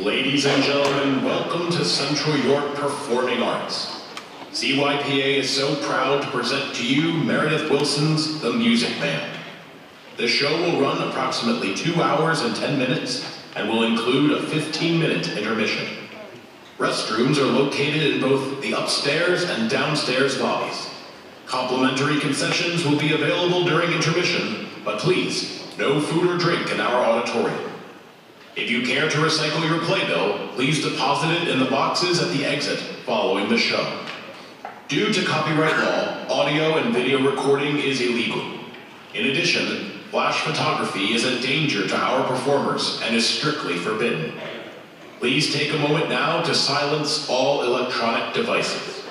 Ladies and gentlemen, welcome to Central York Performing Arts. CYPA is so proud to present to you Meredith Willson's The Music Man. The show will run approximately two hours and 10 minutes and will include a 15 minute intermission. Restrooms are located in both the upstairs and downstairs lobbies. Complimentary concessions will be available during intermission, but please, no food or drink in our auditorium. If you care to recycle your playbill, please deposit it in the boxes at the exit following the show. Due to copyright law, audio and video recording is illegal. In addition, flash photography is a danger to our performers and is strictly forbidden. Please take a moment now to silence all electronic devices.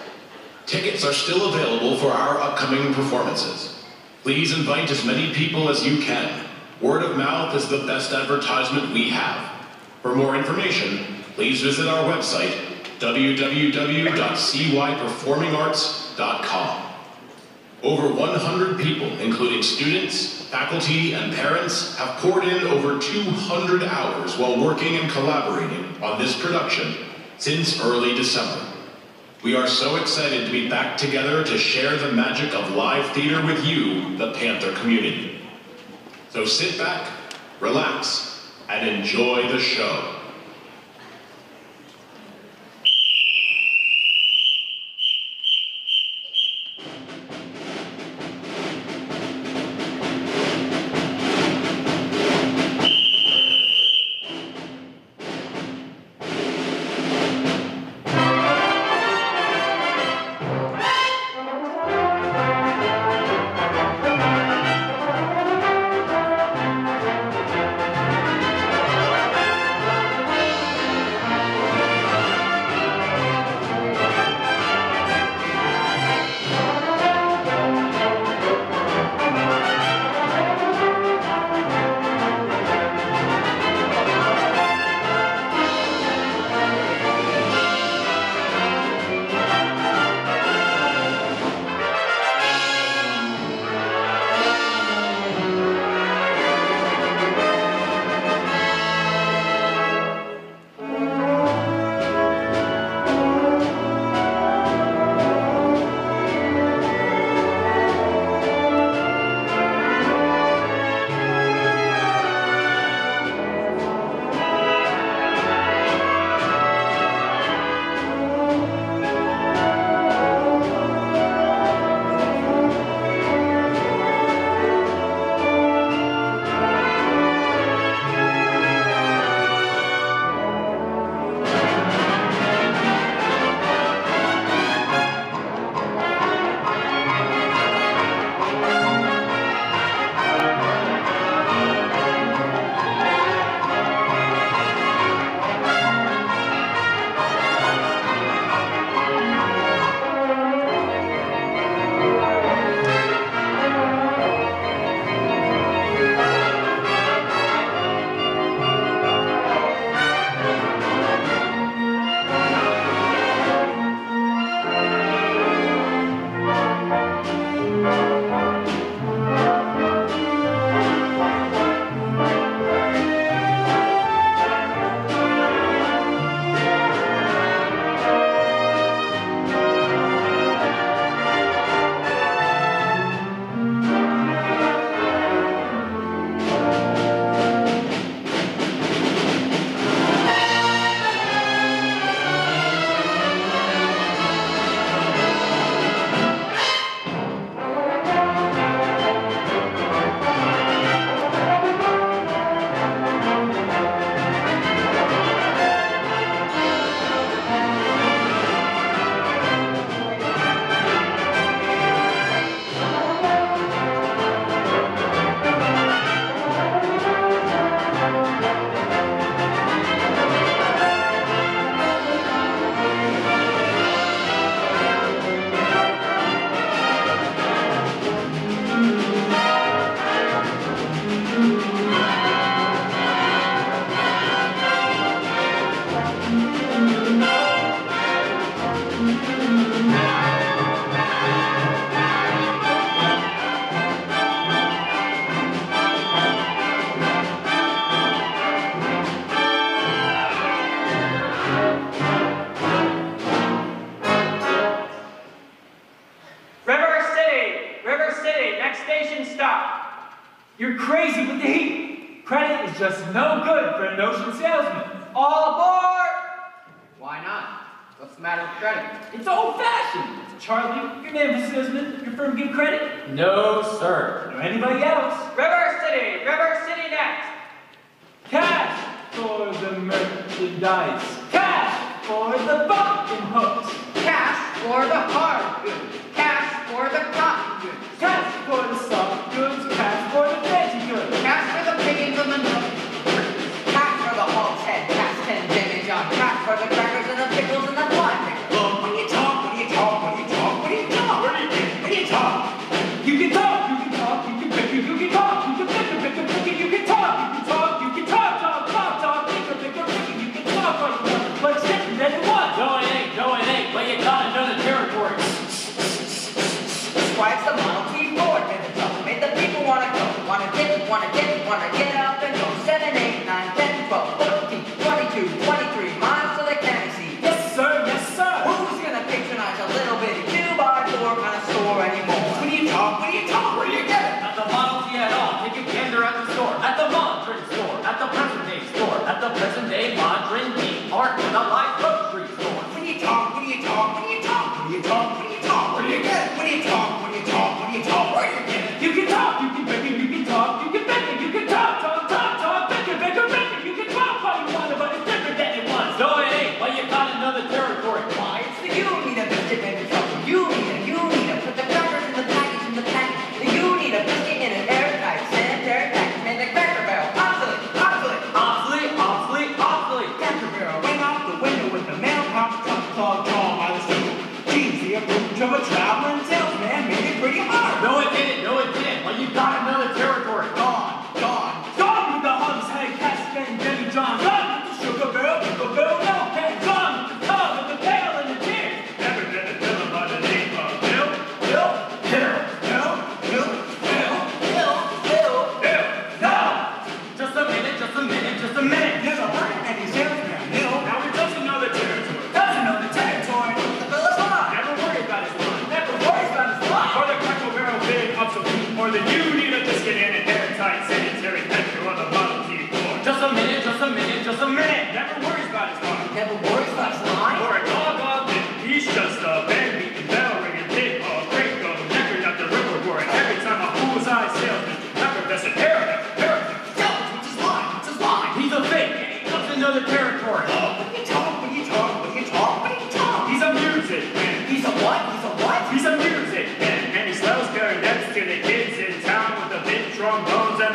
Tickets are still available for our upcoming performances. Please invite as many people as you can. Word of mouth is the best advertisement we have. For more information, please visit our website, www.cyperformingarts.com. Over 100 people, including students, faculty, and parents, have poured in over 200 hours while working and collaborating on this production since early December. We are so excited to be back together to share the magic of live theater with you, the Panther community. So sit back, relax, and enjoy the show.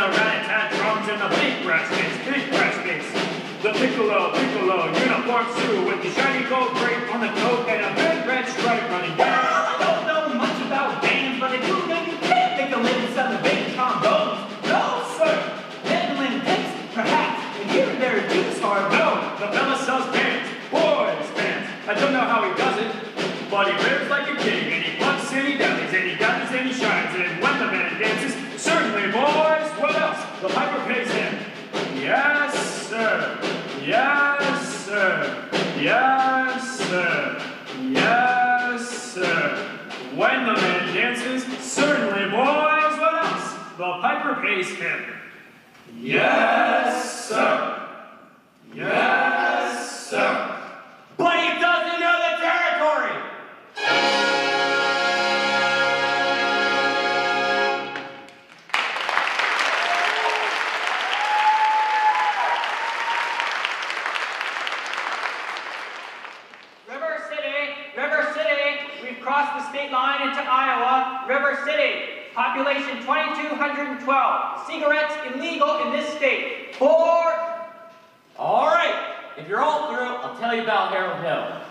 the rat-a-tat drums and the big brass bits, big brass bits. The piccolo, piccolo, uniform suit with the shiny gold drape on the coat and a red, red stripe running down. God repays him. Yes, sir. Yes.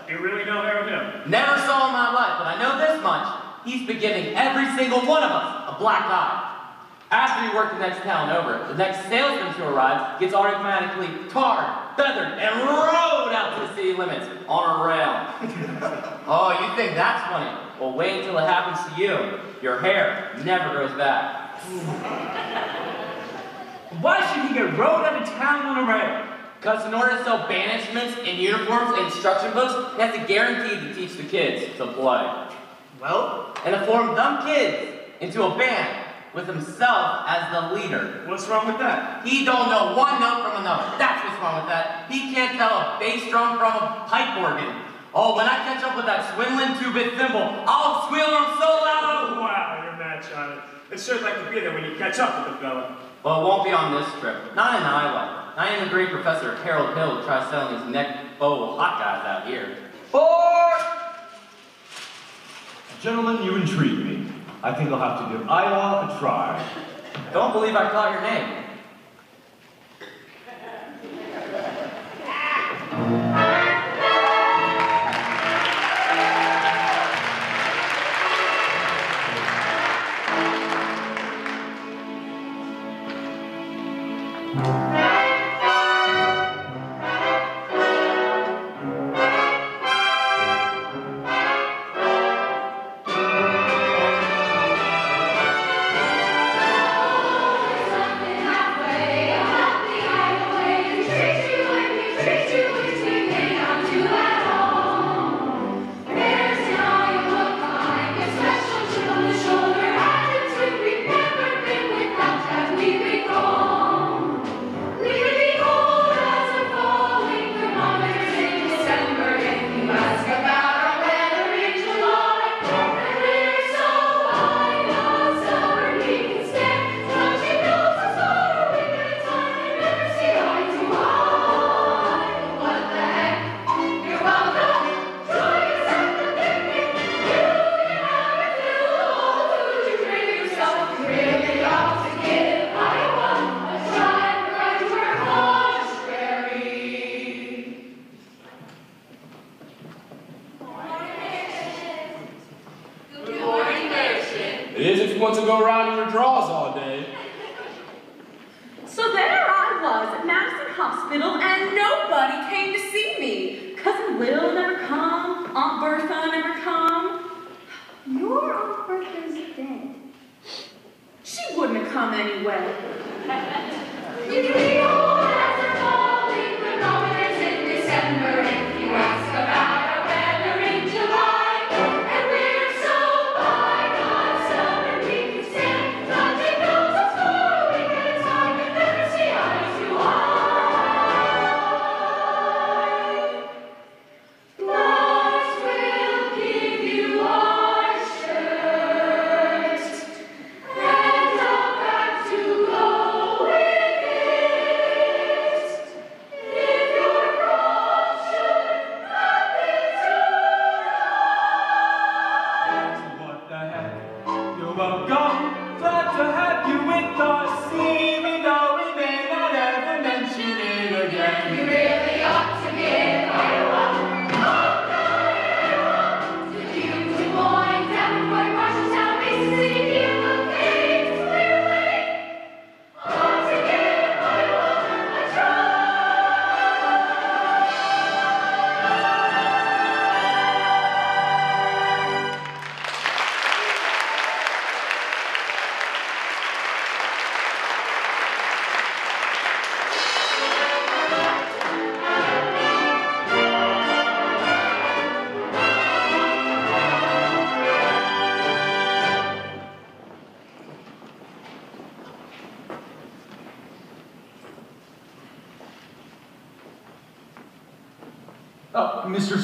You really don't know him? Never saw in my life, but I know this much. He's been giving every single one of us a black eye. After he work the next town over, the next salesman to arrive gets automatically tarred, feathered, and rode out to the city limits on a rail. oh, you think that's funny? Well, wait until it happens to you. Your hair never grows back. Why should he get rode out of town on a rail? Because in order to sell banishments and uniforms and instruction books, it has to guarantee to teach the kids to play. Well? And to form dumb kids into a band with himself as the leader. What's wrong with that? He don't know one note from another. That's what's wrong with that. He can't tell a bass drum from a pipe organ. Oh, when I catch up with that swindling two-bit thimble, I'll squeal him so loud! Wow, your match mad, it. It sure like to be there when you catch up with the fella. Well, it won't be on this trip. Not in Iowa. Not even the great professor Harold Hill tries selling these neck bow hot guys out here. Four. Gentlemen, you intrigue me. I think I'll have to give Iowa a try. Don't believe I caught your name.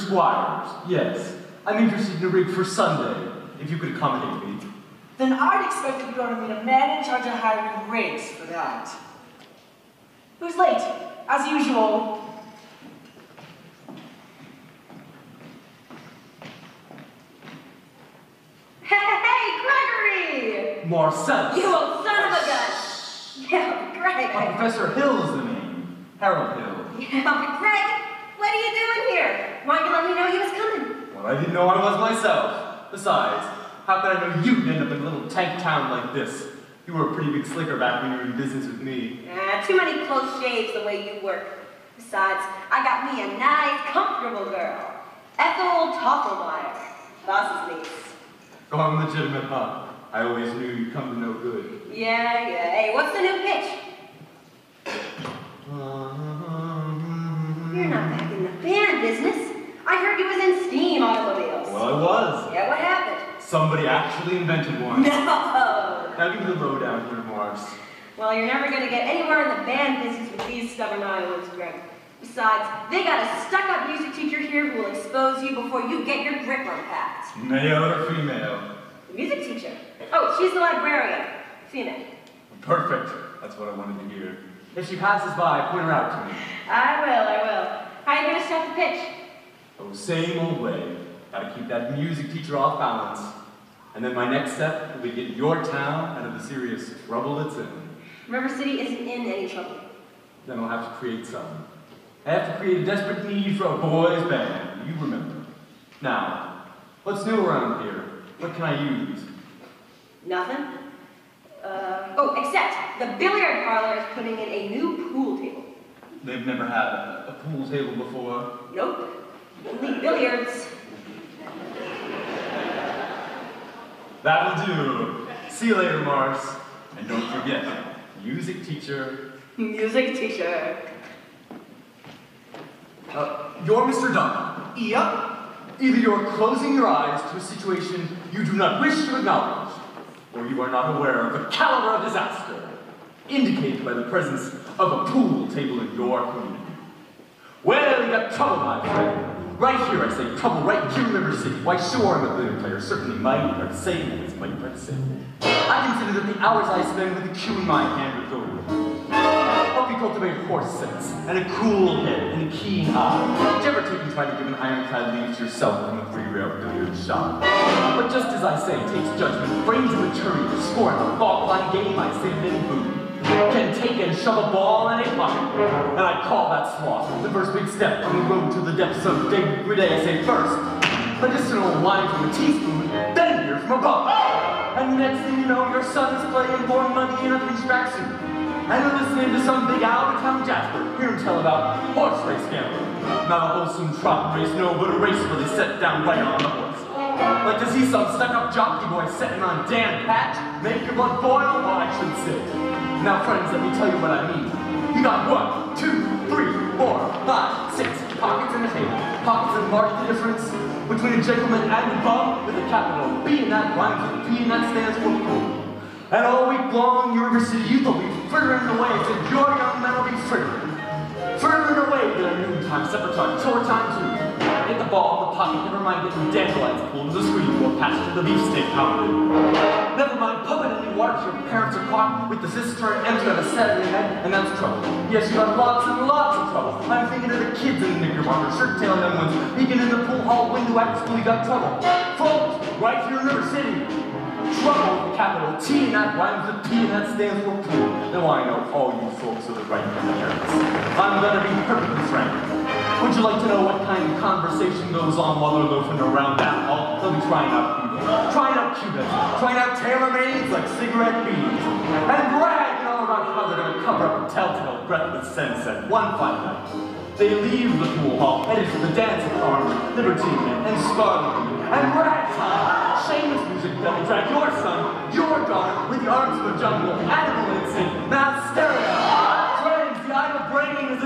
Squires, yes. I'm interested in a rig for Sunday, if you could accommodate me. Then I'd expect that you're going to meet a man in charge of hiring rigs for that. Who's late? As usual. Hey, hey, Gregory! Marcellus. You old son of a gun! Yeah, Greg. Oh, Professor Hill is the name. Harold Hill. Yeah, but Greg, what are you doing here? Why didn't you let me know he was coming? Well, I didn't know I was myself. Besides, how could I know you'd end up in a little tank town like this? You were a pretty big slicker back when you were in business with me. Ah, too many close shaves the way you work. Besides, I got me a nice, comfortable girl. Ethel Toffelmier, boss's niece. Oh, I'm legitimate, huh? I always knew you'd come to no good. Yeah, yeah. Hey, what's the new pitch? You're not back in the band business. I heard you was in steam automobiles. Well, I was. Yeah, what happened? Somebody actually invented one. No. Now give me the lowdown here, Mars. Well, you're never gonna get anywhere in the band business with these stubborn Iowans, Greg. Besides, they got a stuck-up music teacher here who will expose you before you get your grip unpacked. Male or female? The music teacher? Oh, she's the librarian. Female. Perfect. That's what I wanted to hear. If she passes by, point her out to me. I will, I will. How are you gonna start the pitch? Oh, same old way. Gotta keep that music teacher off balance. And then my next step will be get your town out of the serious trouble it's in. River City isn't in any trouble. Then I'll have to create some. I have to create a desperate need for a boys' band. You remember. Now, what's new around here? What can I use? Nothing? Uh, oh, except the billiard parlor is putting in a new pool table. They've never had a, a pool table before. Nope. Only billiards. That'll do. See you later, Mars. And don't forget, music teacher. Music teacher. Uh, you're Mr. Dunn. Yep. Either you're closing your eyes to a situation you do not wish to acknowledge, or you are not aware of the caliber of disaster indicated by the presence of a pool table in your community. Well, you got trouble, my friend. Right here, I say trouble, right here in River City. Why, sure, I'm a billiard player, certainly mighty hard to say, and it's mighty hard to say. I consider that the hours I spend with the cue in my hand are gold. Help you cultivate horse sense, and a cool head, and a keen eye. Did you ever take and try to give an ironclad lead to yourself in the three-rail billiard shop? But just as I say, it takes judgment, brains maturity in the ball-line game, I say that any booty can take and shove a ball in a pocket. And I call that sloth the first big step on the road to the depths of degradé. I say first, medicinal wine from a teaspoon, then beer from a cup. And next thing you know, your son is playing for money in a pinch tracksuit. And you're listening to some big out-of-town Jasper hear him tell about horse race gambling. Not a wholesome trot race, no, but a race where they set down right on the horse. Like to see some stuck-up jockey boy sitting on Dan Patch, make your blood boil, well, I should. Now, friends, let me tell you what I mean. You got one, two, three, four, five, six pockets in the table. Pockets that mark the difference between a gentleman and a bum with a capital B and that rhymes with P and that stands for cool. And all week long, your River City youth will be frittering away to your young men will be frittering. Frittering away their noontime, supper time, chore time too. Hit the ball, the pocket, never mind getting dandelions pulled to the screen or passed to the beefsteak pounded. Never mind pumping any water your parents are caught with the cistern empty on a Saturday night, and that's trouble. Yes, you got lots and lots of trouble. I'm thinking of the kids in the knickerbocker, shirt-tail young ones, peeking in the pool hall window actually got trouble. Folks, right here in River City, trouble capital T, and that rhymes with P, and that stands for pool. Now I know all you folks are the right kind of parents. I'm gonna be perfectly frank. Would you like to know what kind of conversation goes on while they're loafing around that hall? They'll be trying out people, trying out Cubebs, trying out tailor-mades like cigarette beans, and bragging all about how they're gonna cover up a telltale breathless sense at one fine night. They leave the pool hall, headed for the dancing army, libertine, and scarlet, and ragtime. Shameless music that will drag your son, your daughter, with the arms of a jungle, animal instinct, mass hysteria.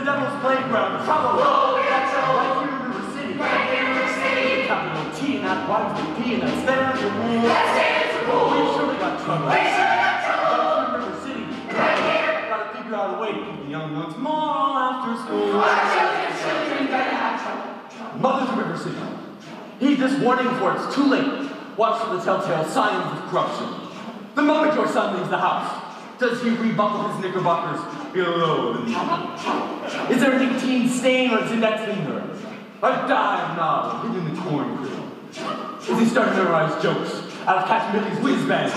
The devil's playground. Trouble. Oh, yeah, trouble. Right here in River City. Right here in River City. Capital T, and that rhymes with P, and that stands for pool. That stands for pool. We've surely got trouble. We surely got trouble. Right in River City. Right here. Gotta figure out a way to keep the young ones more after school. Our children, children, gonna have trouble. Mothers of River City. Heed this warning for it's too late. Watch for the telltale signs of corruption. The moment your son leaves the house, does he rebuckle his knickerbockers below the knee? Is there a nicotine stain on his index finger? A dime knob hidden in the corn crib? Is he starting to memorize jokes out of Captain Billy's whiz bang?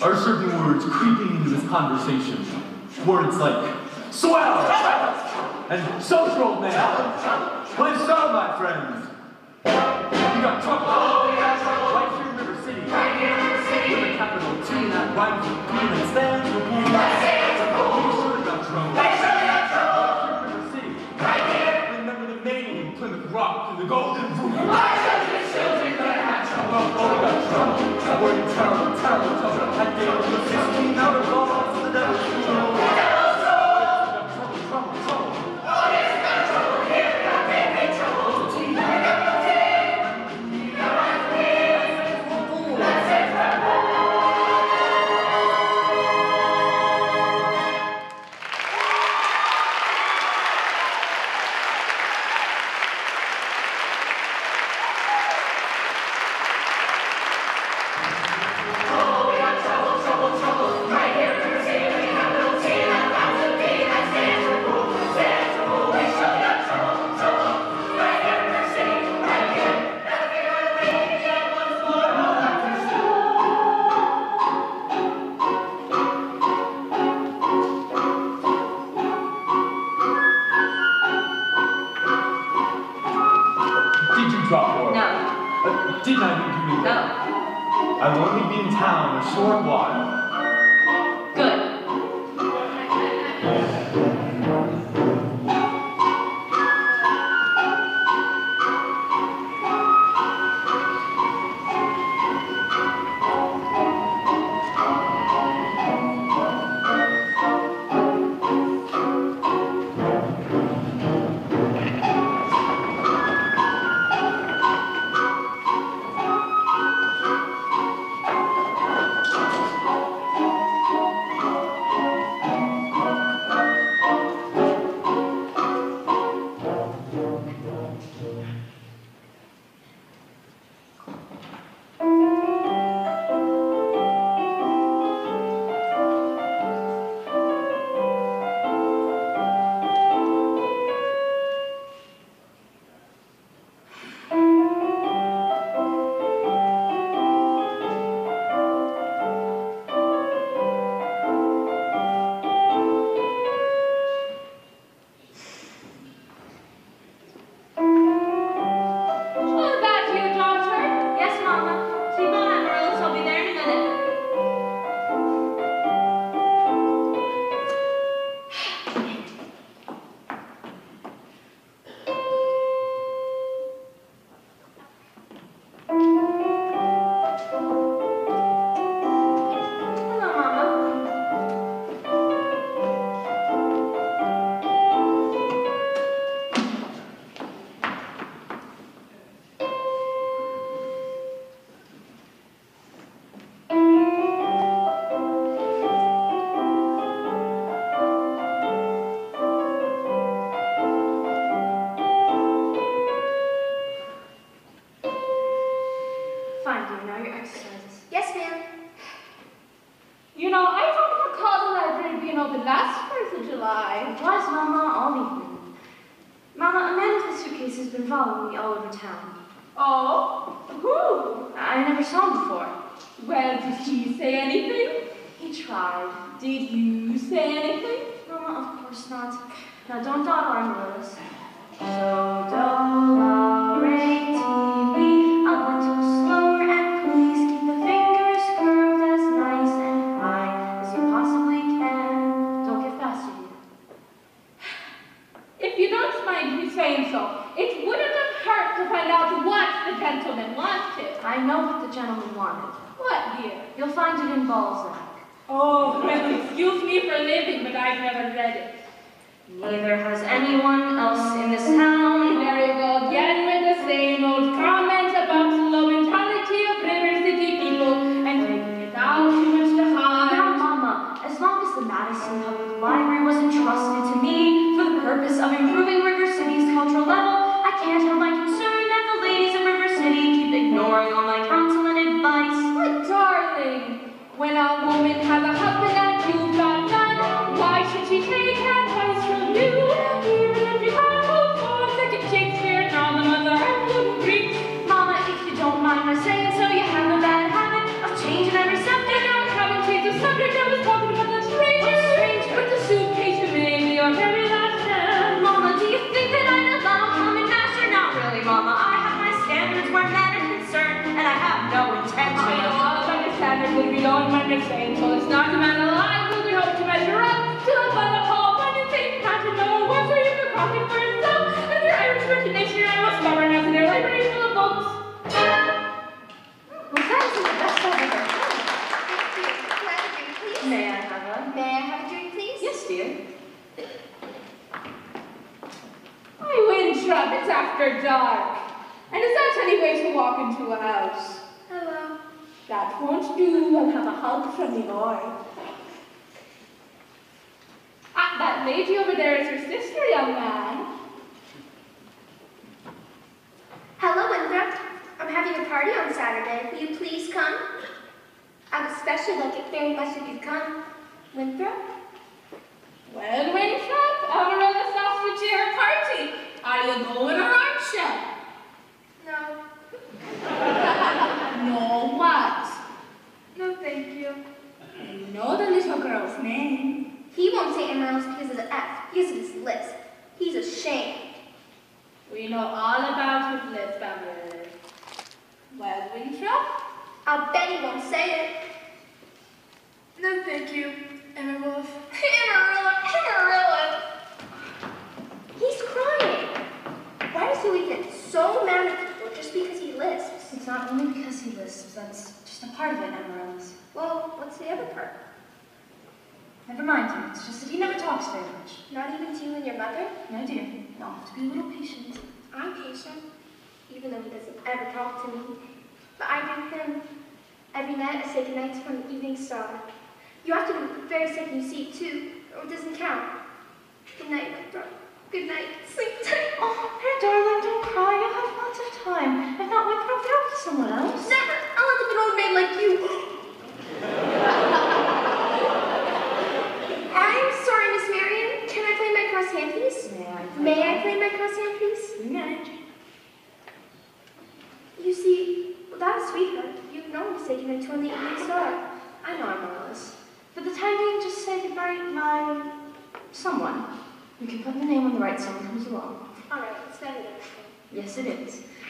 Are certain words creeping into his conversation? Words like swell and social man. Well, if my friends, you got trouble. Oh, we got trouble. Right here in River City. Right here in River City. With a capital T and that rhymes with P and in terrible, terrible trouble. That day was the 15 hour balls to the devil's pool.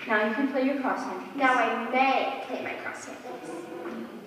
Now you can play your crosshand. Now I may play my crosshand piece.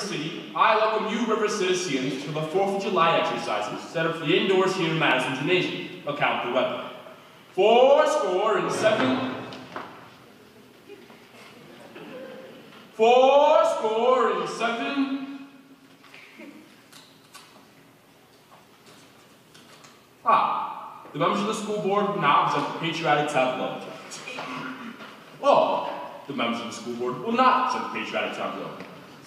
City, I welcome you River citizens to the 4th of July exercises set up for the indoors here in Madison Gymnasium. Account the weather. Four score and seven. Four score and seven. Ah, the members of the school board now present the patriotic tableau. Oh, the members of the school board will not present the patriotic tableau.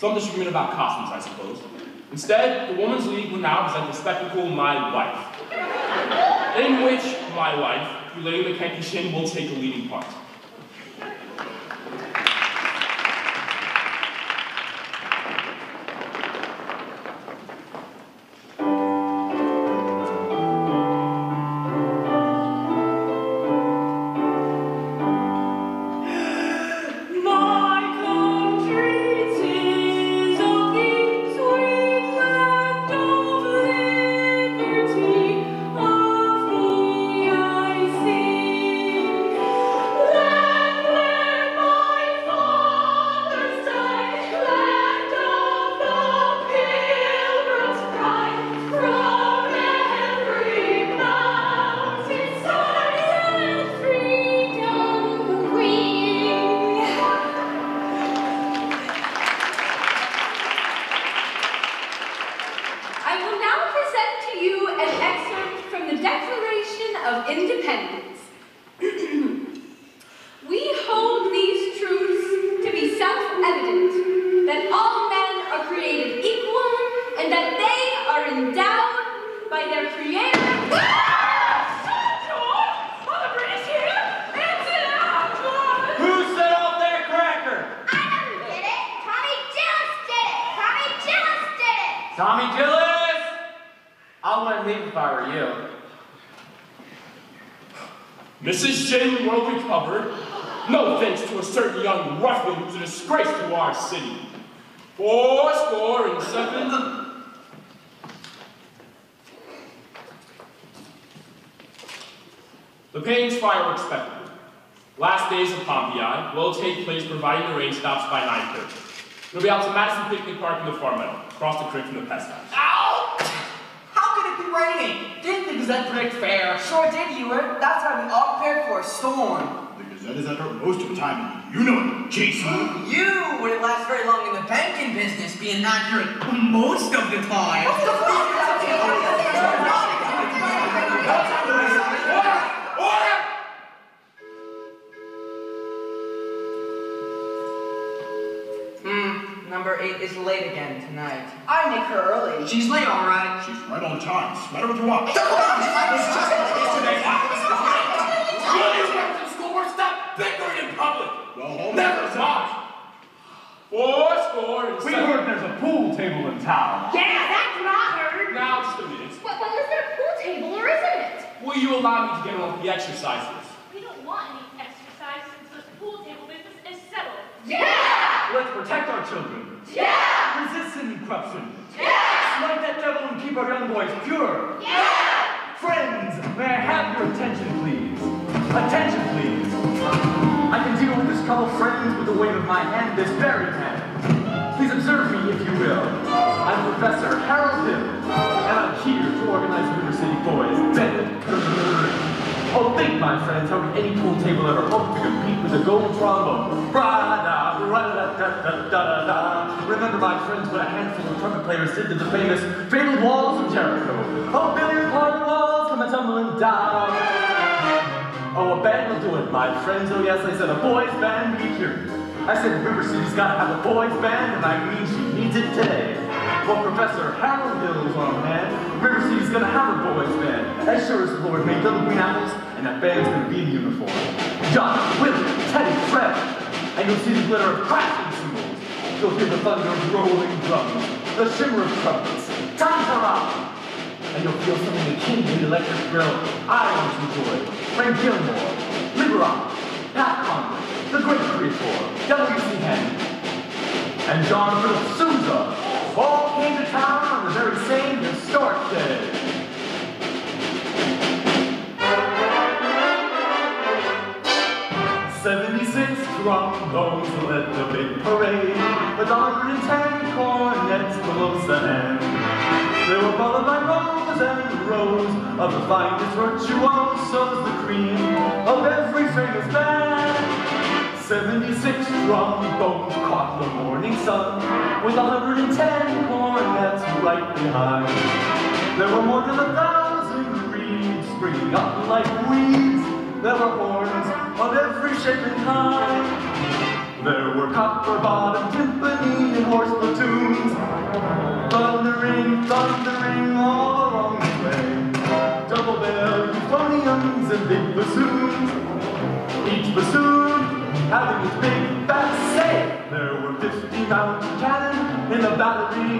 Some disagreement about costumes, I suppose. Instead, the Women's League will now present the spectacle My Wife, in which my wife, Lady McKechnie Shinn, will take a leading part. King and the Electric Grill, Irons McCoy, Frank Gilmore, Liberati, Pat Conway, The Great Creatore, W.C. Handy, and John Philip Sousa all came to town on the very same historic day. Seventy-six trombones led the big parade, with 110 cornets below the end. They were followed by and rows of the finest virtuosos, the cream of every famous band. 76 trombones caught the morning sun, with 110 cornets right behind. There were more than a thousand reeds springing up like weeds. There were horns of every shape and kind. There were copper-bottom timpani and horse platoons, thundering, thundering all euphoniums and big bassoons, each bassoon having its big fat say. There were 50 mountain cannon in the battery,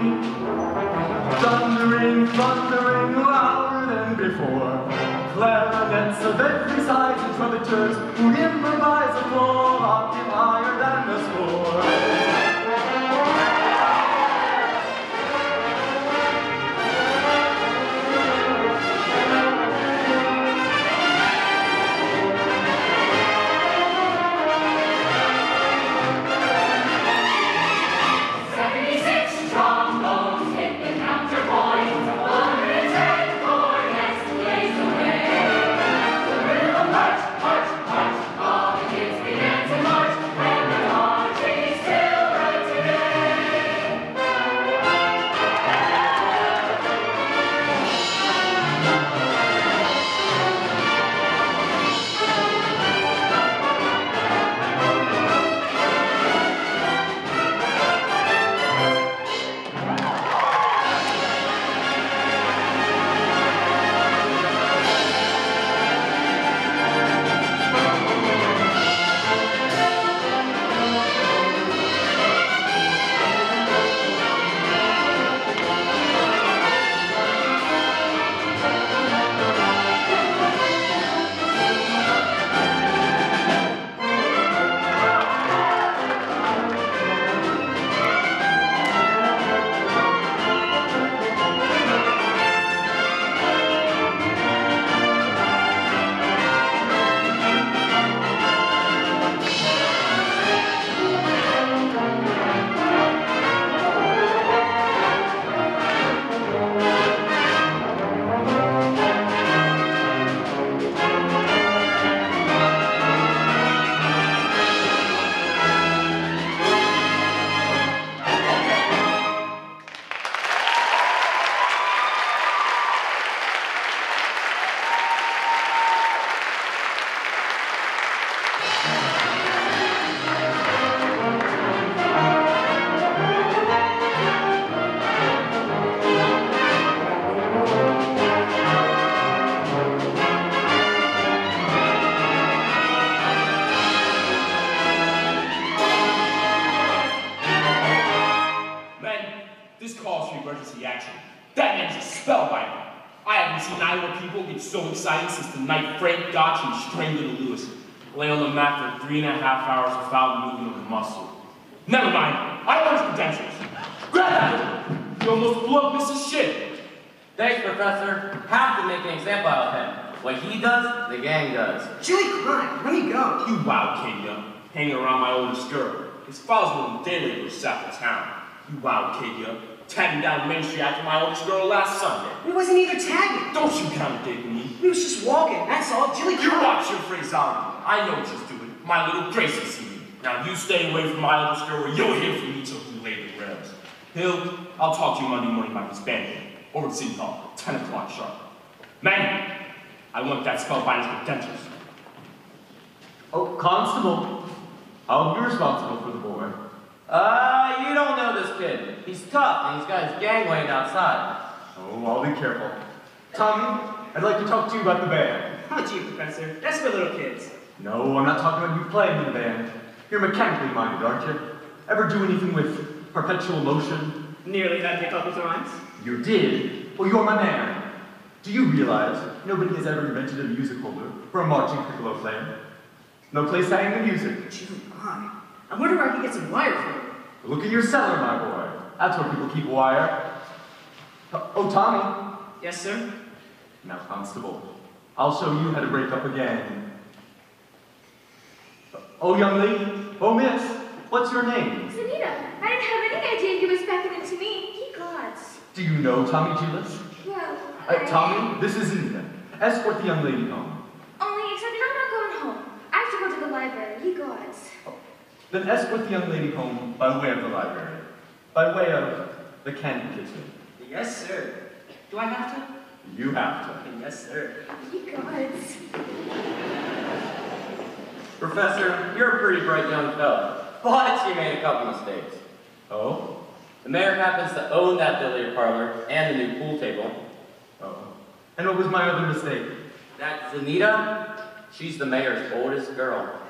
thundering, thundering louder than before. Clarinets of every size and trumpeters who improvise a floor octave higher than the score. Make an example out of him. What he does, the gang does. Chili crime, let me go. You wild kid, yo. Hanging around my oldest girl. His father's one day labor south of town. You wild kid, yo. Tagging down Main Street after my oldest girl last Sunday. We wasn't even tagging. Don't you contradict me. We was just walking, that's all. Chili You watch your phraseology. I know what you're doing. My little Gracie see me. Now you stay away from my oldest girl or you'll hear from me till you lay the rails. Hill, I'll talk to you Monday morning about this bandit. Over at City Hall, 10 o'clock sharp. Man, I want that spellbinder's credentials. Oh, Constable, I'll be responsible for the boy. Uh, you don't know this kid. He's tough and he's got his gang waiting outside. Oh, I'll be careful. Tommy, I'd like to talk to you about the band. Oh, gee, Professor, that's for little kids. No, I'm not talking about you playing in the band. You're mechanically minded, aren't you? Ever do anything with perpetual motion? Nearly had me a couple times. You did? Well, you're my man. Do you realize nobody has ever invented a music holder for a marching piccolo player? No place to hang the music. Gee, my. I wonder where I could get some wire from. Look in your cellar, my boy. That's where people keep wire. Oh, Tommy. Yes, sir? Now, Constable, I'll show you how to break up again. Oh, young lady. Oh, miss. What's your name? Zaneeta, I didn't have any idea you was beckoning to me. Ye gods. Do you know Tommy Djilas? Well, Uh, Tommy, this is Anita. Escort the young lady home. Only, except that I'm not going home. I have to go to the library. Ye gods. Then escort the young lady home by way of the library. By way of the candy kitchen. Yes, sir. Do I have to? You have to. Yes, sir. Ye gods. Professor, you're a pretty bright young fellow, but you made a couple mistakes. Oh? The mayor happens to own that billiard parlor and the new pool table. And what was my other mistake? That Zaneeta, she's the mayor's oldest girl.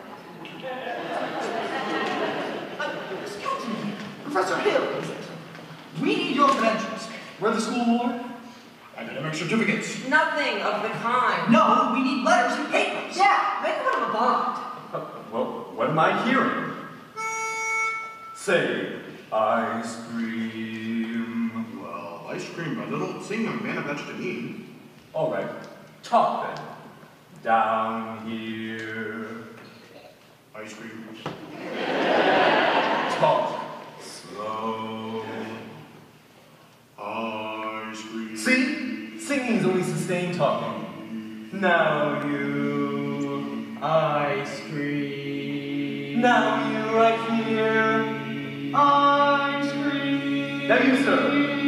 Excuse me, Professor Hill. We need your credentials. We're the school board. Academic certificates. Nothing of the kind. No, we need letters and papers. Yeah, make one of a bond. Uh, well, what am I hearing? Say, ice cream. Well, ice cream, a little seem a man of to me. All right, talk then. Down here. Ice cream. Talk slow. Ice cream. See? Singing's only sustained talking. Now you. Ice cream. Now you right here. Ice cream. Now you, sir.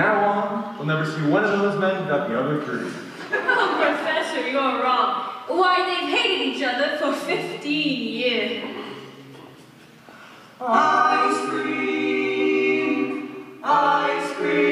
Now on, we'll never see one of those men without the other three. Oh, Professor, you're wrong. Why, they've hated each other for 15 years. Ice cream. Ice cream.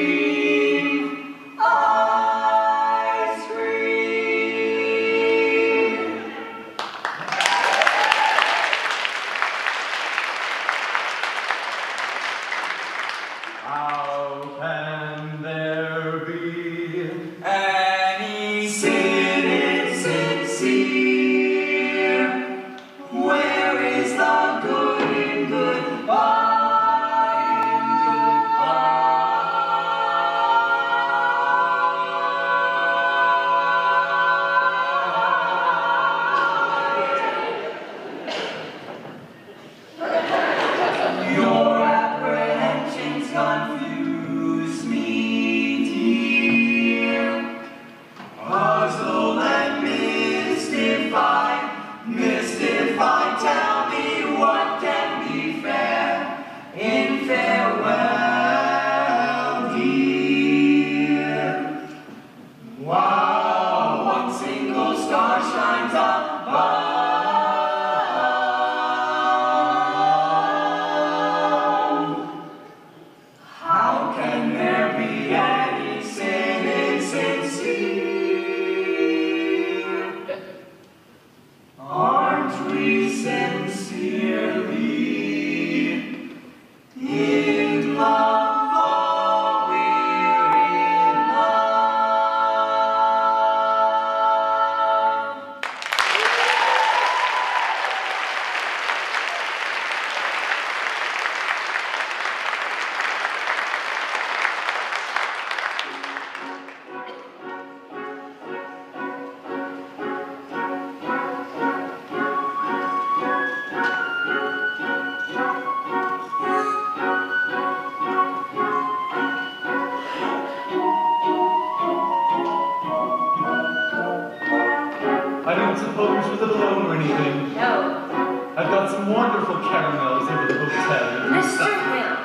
Caramels over the hotel. Mr. Hill.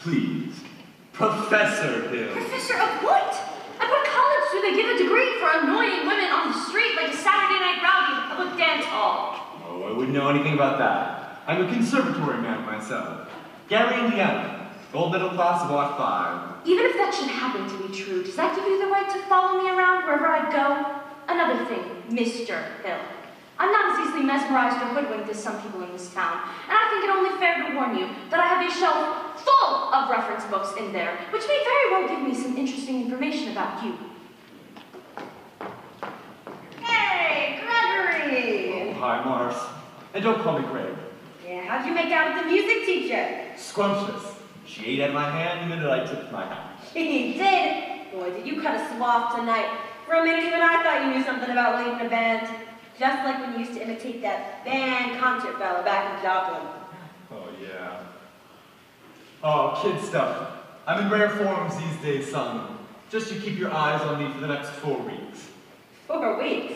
Please. Professor Hill. Professor of what? At what college do they give a degree for annoying women on the street like a Saturday night rowdy at a public dance hall? Oh, I wouldn't know anything about that. I'm a conservatory man myself. Gary, Indiana. Gold medal class of Lot 5. Even if that should happen to be true, does that give you the right to follow me around wherever I go? Another thing, Mr. Hill. I'm not as easily mesmerized or hoodwinked as some people in this town, and I think it only fair to warn you that I have a shelf full of reference books in there, which may very well give me some interesting information about you. Hey, Gregory! Oh, hi, Morris. And don't call me Greg. Yeah, how'd you make out with the music teacher? Scrumptious. She ate at my hand the minute I tipped my hat. She did. Boy, did you cut a off tonight. For a minute, even I thought you knew something about leading a band. Just like when you used to imitate that band concert fella back in Joplin. Oh, yeah. Oh, kid stuff. I'm in rare forms these days, son. Just you keep your eyes on me for the next four weeks. Four weeks.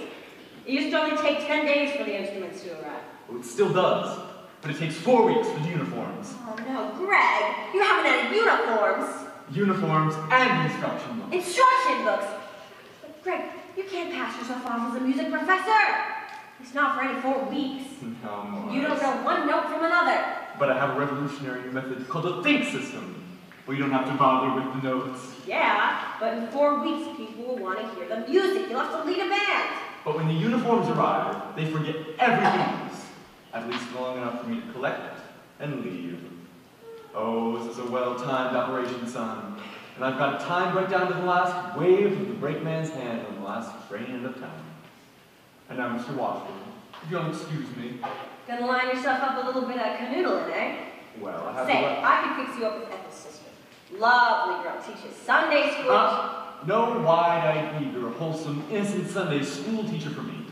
It used to only take ten days for the instruments to arrive. Oh, it still does. But it takes four weeks for the uniforms. Oh no, Greg, you haven't had uniforms. Uniforms and instruction books. Instruction books. But Greg, you can't pass yourself off as a music professor. It's not for any four weeks. Hmm, no, You don't know one note from another. But I have a revolutionary new method called the think system, where you don't have to bother with the notes. Yeah, but in four weeks, people will want to hear the music. You'll have to lead a band. But when the uniforms arrive, they forget everything else. At least long enough for me to collect and leave. Oh, this is a well-timed operation, son. And I've got time right down to the last wave of the brakeman's hand on the last train into town. And now, Mr. Washburn, if you'll excuse me, Gonna line yourself up a little bit of canoodling, eh? well, I have Say. I could fix you up with Ethel's sister. Lovely girl, teaches Sunday school. Uh, no wide-eyed, eager, wholesome, innocent Sunday school teacher for me.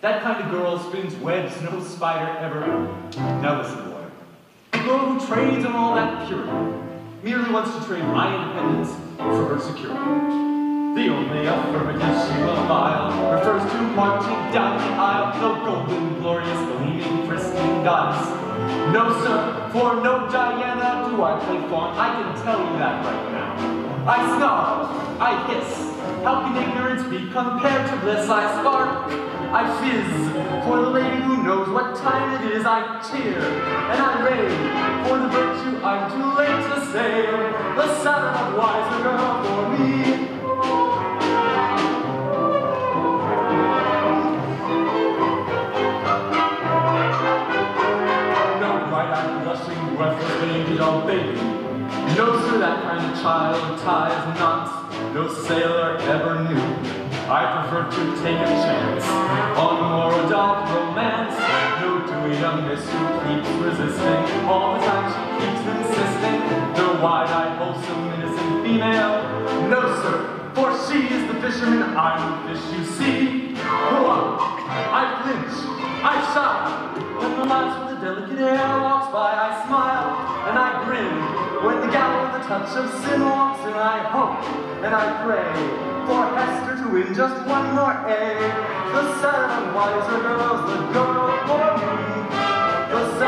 That kind of girl spins webs no spider ever. Now listen, boy. A girl who trades on all that purity merely wants to trade my independence for her security. The only affirmative she will file refers to marching down the aisle, no golden, glorious, gleaming, pristine goddess. No, sir, for no Diana do I play fawn. I can tell you that right now. I snarl, I hiss. How can ignorance be compared to bliss? I spark, I fizz. For the lady who knows what time it is, I cheer and I rave. For the virtue I'm too late to save. The Saturn of wiser girl for me. No bright-eyed, blushing, worthless baby, oh baby. No, sir, that kind of child ties knots no sailor ever knew. I prefer to take a chance on more adult romance. No dewy young miss who keeps resisting. All the time she keeps insisting. The wide-eyed, wholesome, innocent female. No, sir, for she is the fisherman I'm the fish you see. On, I flinch, I shy. When the lass with the delicate air walks by, I smile and I grin. When the gal with the touch of sin walks in, I hope and I pray for Hester to win just one more A. The seven wiser girls, the girl for me. The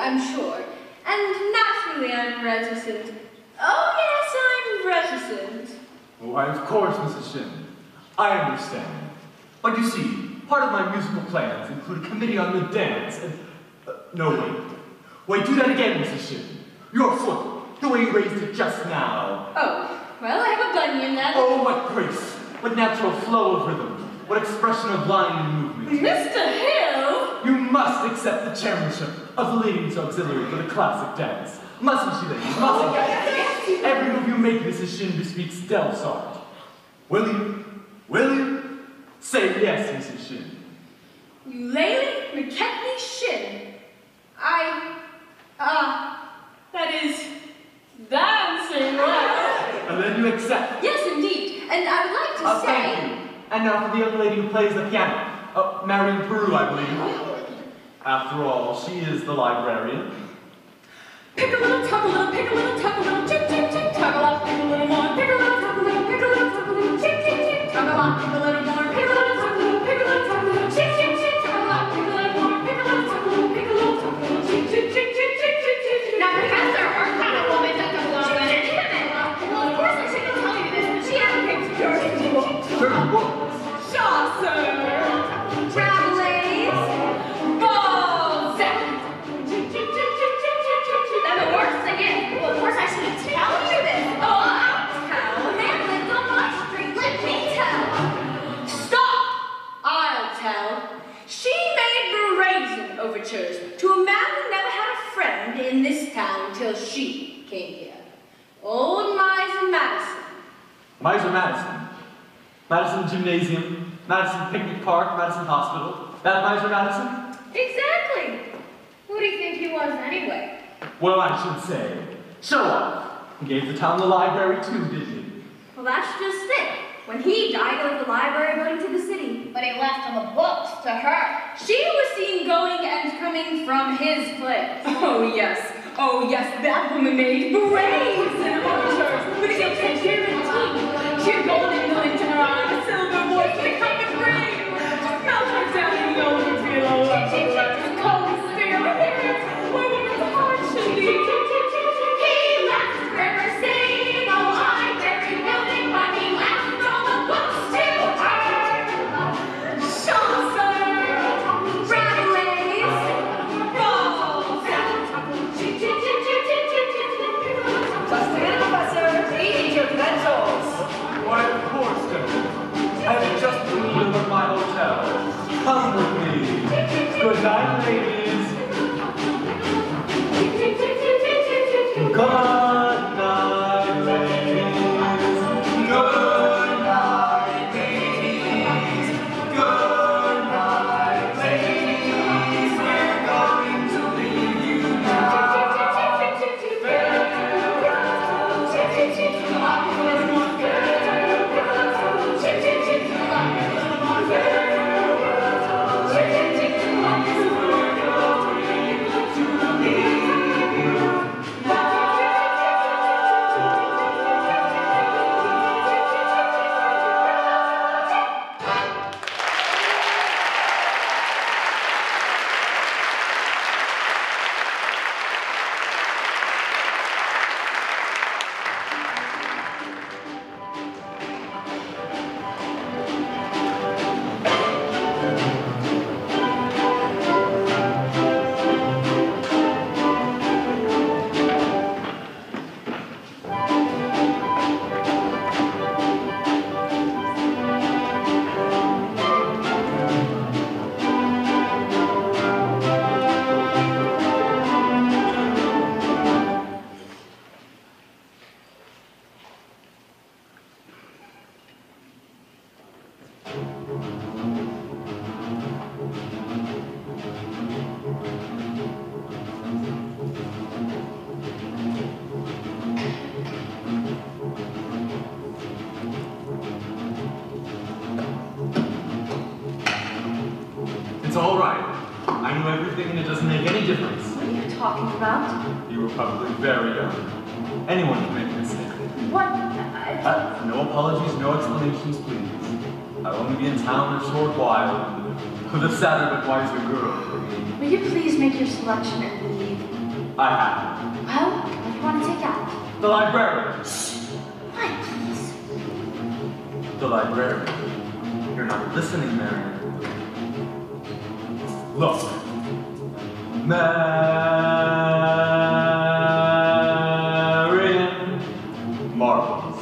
I'm sure. And naturally, I'm reticent. Oh, yes, I'm reticent. Why, of course, Mrs. Shinn. I understand. But you see, part of my musical plans include a committee on the dance and... Uh, no, wait. Wait, do that again, Mrs. Shinn. Your foot, the way you raised it just now. Oh, well, I have a bunion then. Oh, what grace! What natural flow of rhythm! What expression of line and movement! Mr. Hill! Must accept the chairmanship of the Ladies Auxiliary for the classic dance. Mustn't you, ladies? Mustn't you? Every move you make, Mrs. Shinn, bespeaks Delsarte. Will you? Will you? Say yes, Mrs. Shinn. Eulalie McKechnie Shinn. I, ah, that is dancing well. And then you accept. Yes, indeed. And I would like to Uh, say. thank you. And now for the young lady who plays the piano. Uh, Marian Paroo, I believe. After all, she is the librarian. Pick a little, tuck a little, pick a little, tuck a little, chip, chip, chip, tug a lot, pick a little more, pick a little, tuck a little, pick a little, tuck a little, chip, chip, chip, tug a lot, pick a little more, town till she came here. Old Miser Madison. Miser Madison. Madison Gymnasium, Madison Picnic Park, Madison Hospital. That Miser Madison? Exactly. Who do you think he was anyway? Well, I should say, show off. He gave the town the library too, didn't he? Well, that's just it. When he died, he left the library going to the city. But he left all the books to her. She was seen going and coming from his place. Oh, yes. Oh, yes, that woman made brazen overtures with gilt and human teeth. She had golden glint in her eye, a silver voice, and a cup I'll only be in town a short while. The sadder but wiser girl. Will you please make your selection and leave? I have. Well, what do you want to take out? The librarian. Why, please? The librarian. You're not listening, Marian. Look. Marian. Marbles.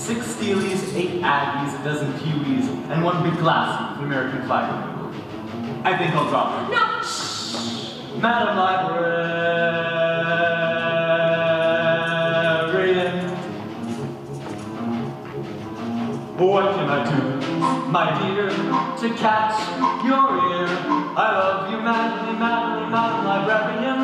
Six Steelies, eight Aggies, a dozen Kiwis, and one big glass of American flag. I think I'll drop it. No. Madam Librarian. What can I do, my dear, to catch your ear? I love you madly, madly, Madam Librarian.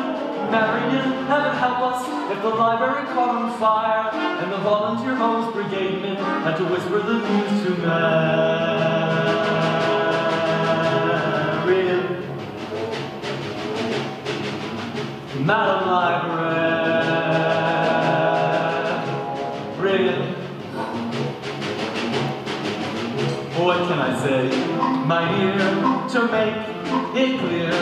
Marian, heaven help us the library caught on fire and the volunteer hose brigade men had to whisper the news to Marian. Madam Librarian. What can I say, my dear, to make it clear?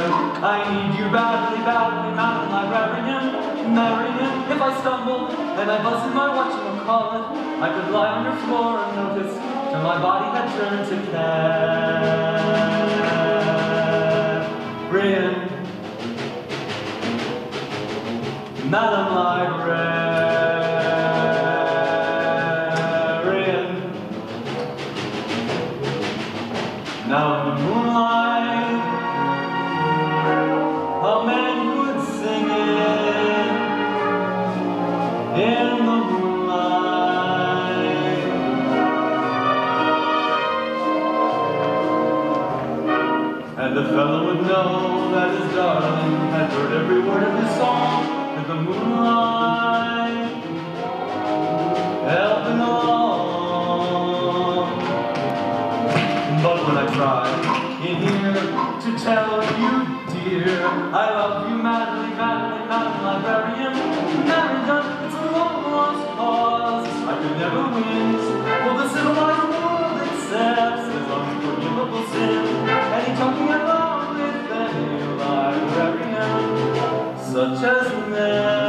I need you badly, badly, Madam Librarian. Marian, if I stumbled and I busted my whatchamacallit, I could lie on your floor and notice till my body had turned to carrion. Madam Librarian. Every word of his song in the moonlight, helping along. But when I try in here to tell you, dear, I love you madly, madly, madam librarian, married it's a long lost cause. I could never win, for the civilized world accepts. His unforgivable sin, and he taught me along with any librarian, such as Marian.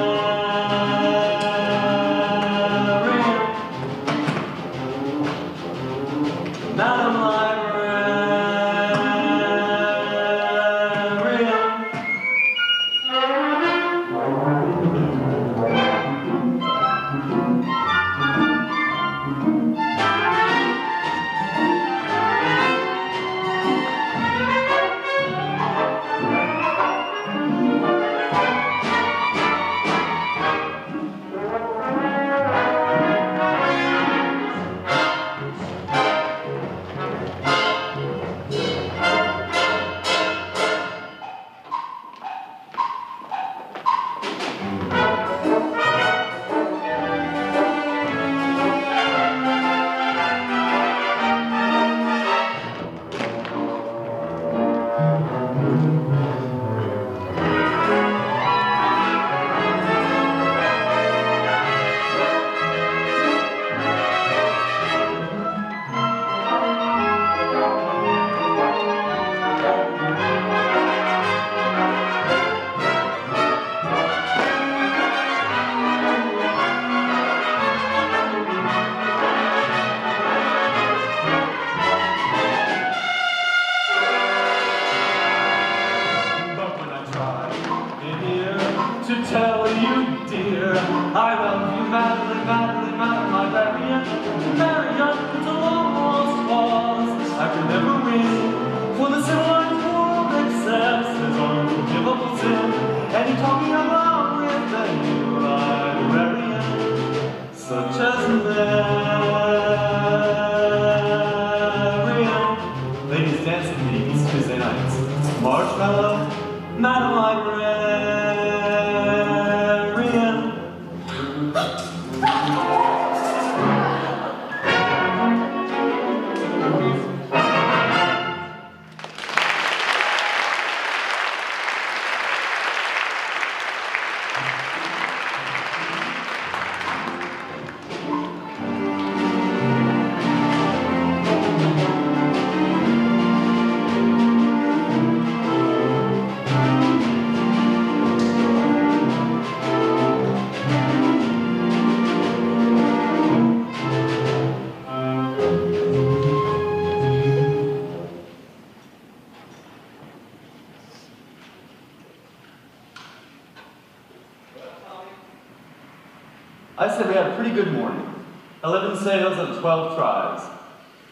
12 tries.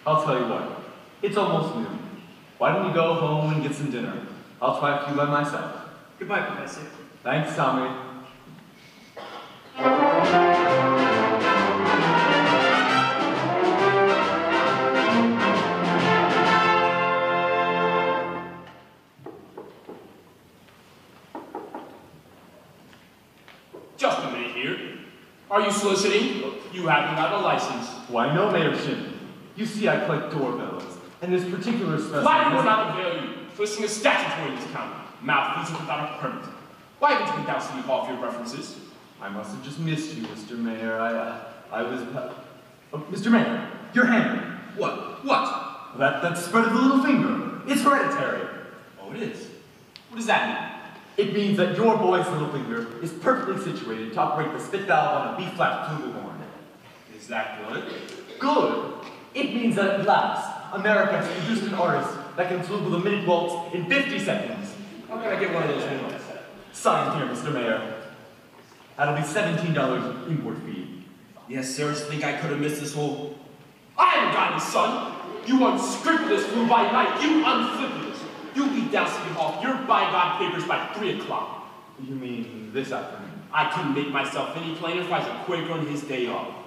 I'll tell you what, it's almost noon. Why don't you go home and get some dinner? I'll try a few by myself. Goodbye, Professor. Thanks, Tommy. Why, no, Mayor Shinn. You see, I collect doorbells, and this particular specimen... Flattery will not avail you. Soliciting is statutory in this county. Malfeasance without a permit. Why haven't you been down City Hall for your references? I must have just missed you, Mr. Mayor. I, uh, I was. Uh, oh, Mr. Mayor, your hand. What? What? That, that spread of the little finger. It's hereditary. Oh, it is. What does that mean? It means that your boy's little finger is perfectly situated to operate the spit valve on a B-flat flugelhorn. Is that good? Good. It means that at last, America has produced an artist that can flugel the minute waltz in 50 seconds. How can I get one of those noodles? Signed here, Mr. Mayor. That'll be $17 import fee. Yes, sir. Think I could have missed this whole... I haven't got any son! You unscrupulous flew by night, you unflippulous! You'll be Hall for your bygone papers by 3 o'clock. You mean this afternoon? I couldn't make myself any plainer if I was a Quaker on his day off.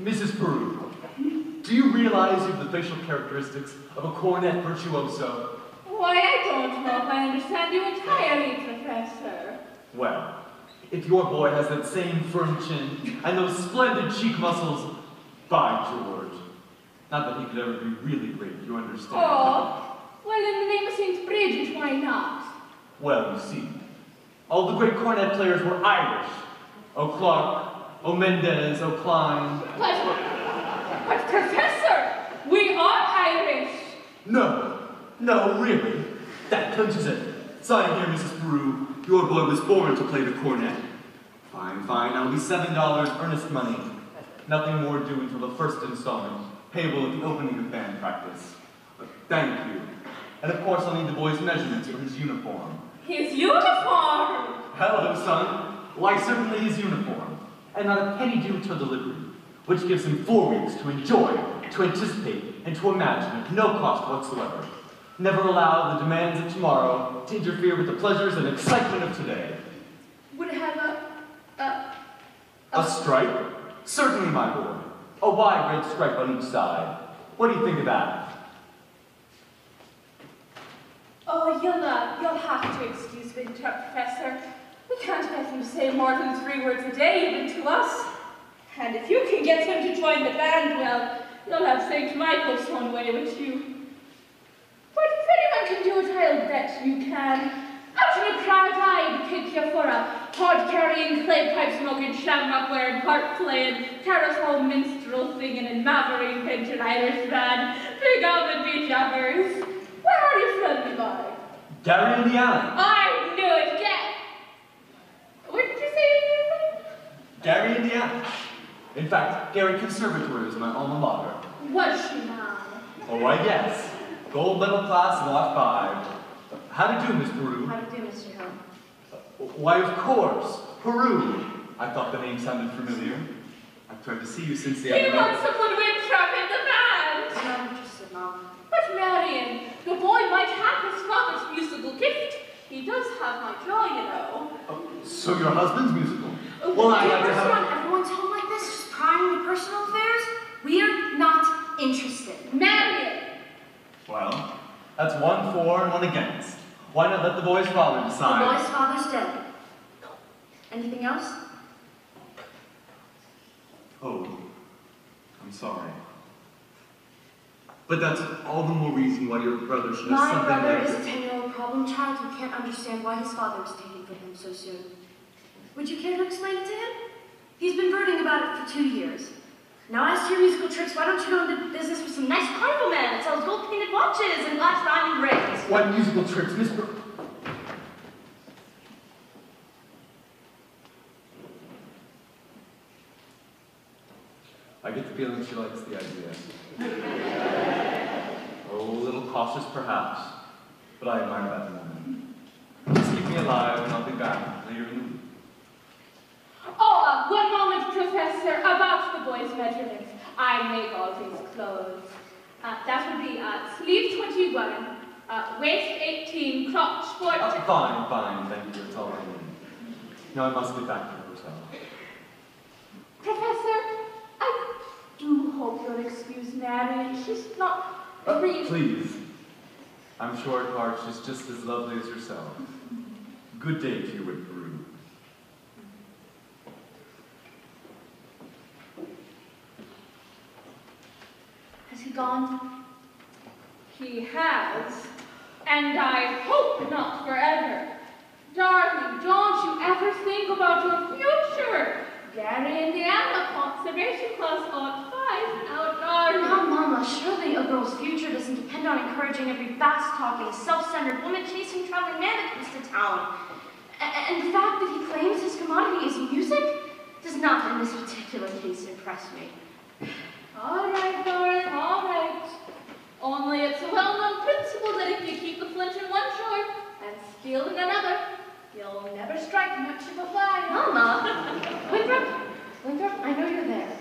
Mrs. Paroo, do you realize you have the facial characteristics of a cornet virtuoso? Why, I don't know if I understand you entirely, Professor. Well, if your boy has that same firm chin and those splendid cheek muscles, by George. Not that he could ever be really great, you understand. Oh, well, in the name of St. Bridget, why not? Well, you see, all the great cornet players were Irish. O'Clark, O'Mendez, O'Klein. But, but Professor, we are Irish. No, no, really. That clinches it. Sign here, Mrs. Paroo. Your boy was born to play the cornet. Fine, fine. That'll be seven dollars earnest money. Nothing more due until the first installment, payable at the opening of band practice. But thank you. And of course, I'll need the boy's measurements for his uniform. His uniform! Hello, son. Why, certainly his uniform. And not a penny due till delivery, which gives him four weeks to enjoy, to anticipate, and to imagine at no cost whatsoever. Never allow the demands of tomorrow to interfere with the pleasures and excitement of today. Would it have a, a, A stripe? Certainly, my boy. A wide red stripe on each side. What do you think of that? Oh, you'll, uh, you'll have to excuse Winthrop, Professor. We can't him to say more than three words a day, even to us. And if you can get him to join the band, well, you'll have St. Michael thrown away with you. But if anyone can do it, I'll bet you can. In a crowd, I'd pick you for a hod-carrying, clay-pipe-smoking, shamrock-wearing, harp-playing, Tara's Hall minstrel singing, and maverick painted Irish band. Big oven be jabbers. Where are you from, boy? Gary, Indiana. I knew it, get. What did you say? Gary, Indiana. In fact, Gary Conservatory is my alma mater. What's she now? Oh, I guess. Gold medal class, lot five. How to do, Miss Paroo? How do you do, Mr. Hill? Why, of course, Paroo. I thought the name sounded familiar. I've tried to see you since the He other wants to put Winthrop in the band. I'm not interested, Mom. But Marian, the boy might have his father's musical gift. He does have my jaw, you know. Um, so your husband's musical? Oh, Well, I'd Do you like to ever have... want everyone's home like this, just prying into personal affairs? We're not interested. Marian! Well, that's one for and one against. Why not let the boy's father The boy's father's dead. Anything else? Oh, I'm sorry. But that's all the more reason why your brother should have My something brother like is a 10-year-old problem child who can't understand why his father was taken from him so soon. Would you care to explain it to him? He's been brooding about it for two years. Now, as to your musical tricks, why don't you go into business with some nice carnival man that sells gold-painted watches and glass diamond rings? What musical tricks, Miss Br- I get the feeling she likes the idea. oh, a little cautious perhaps, but I admire that woman. Just keep me alive and I'll be back later in the week. Oh, uh, one moment, Professor, about the boy's measurements. I make all his clothes. Uh, that would be uh, sleeve 21, uh, waist 18, crotch 14. Uh, fine, fine, thank you, that's all I need. Now I must get back to the hotel. Professor, I hope you'll excuse Maddie. She's not uh. Please. I'm sure at heart she's just as lovely as yourself. Good day to you and Paroo. Has he gone? He has, and I hope not forever. Darling, don't you ever think about your future? Gary, Indiana, Conservation Clause Ought 5, now darling. Now, Mama, surely a girl's future doesn't depend on encouraging every fast-talking, self-centered, woman-chasing traveling man that comes to town. A- and the fact that he claims his commodity is music does not, in this particular case, impress me. All right, darling, all right. Only it's a well-known principle that if you keep the flint in one drawer and steel in another, you'll never strike much of a fire. Mama! Winthrop? Winthrop, I know you're there.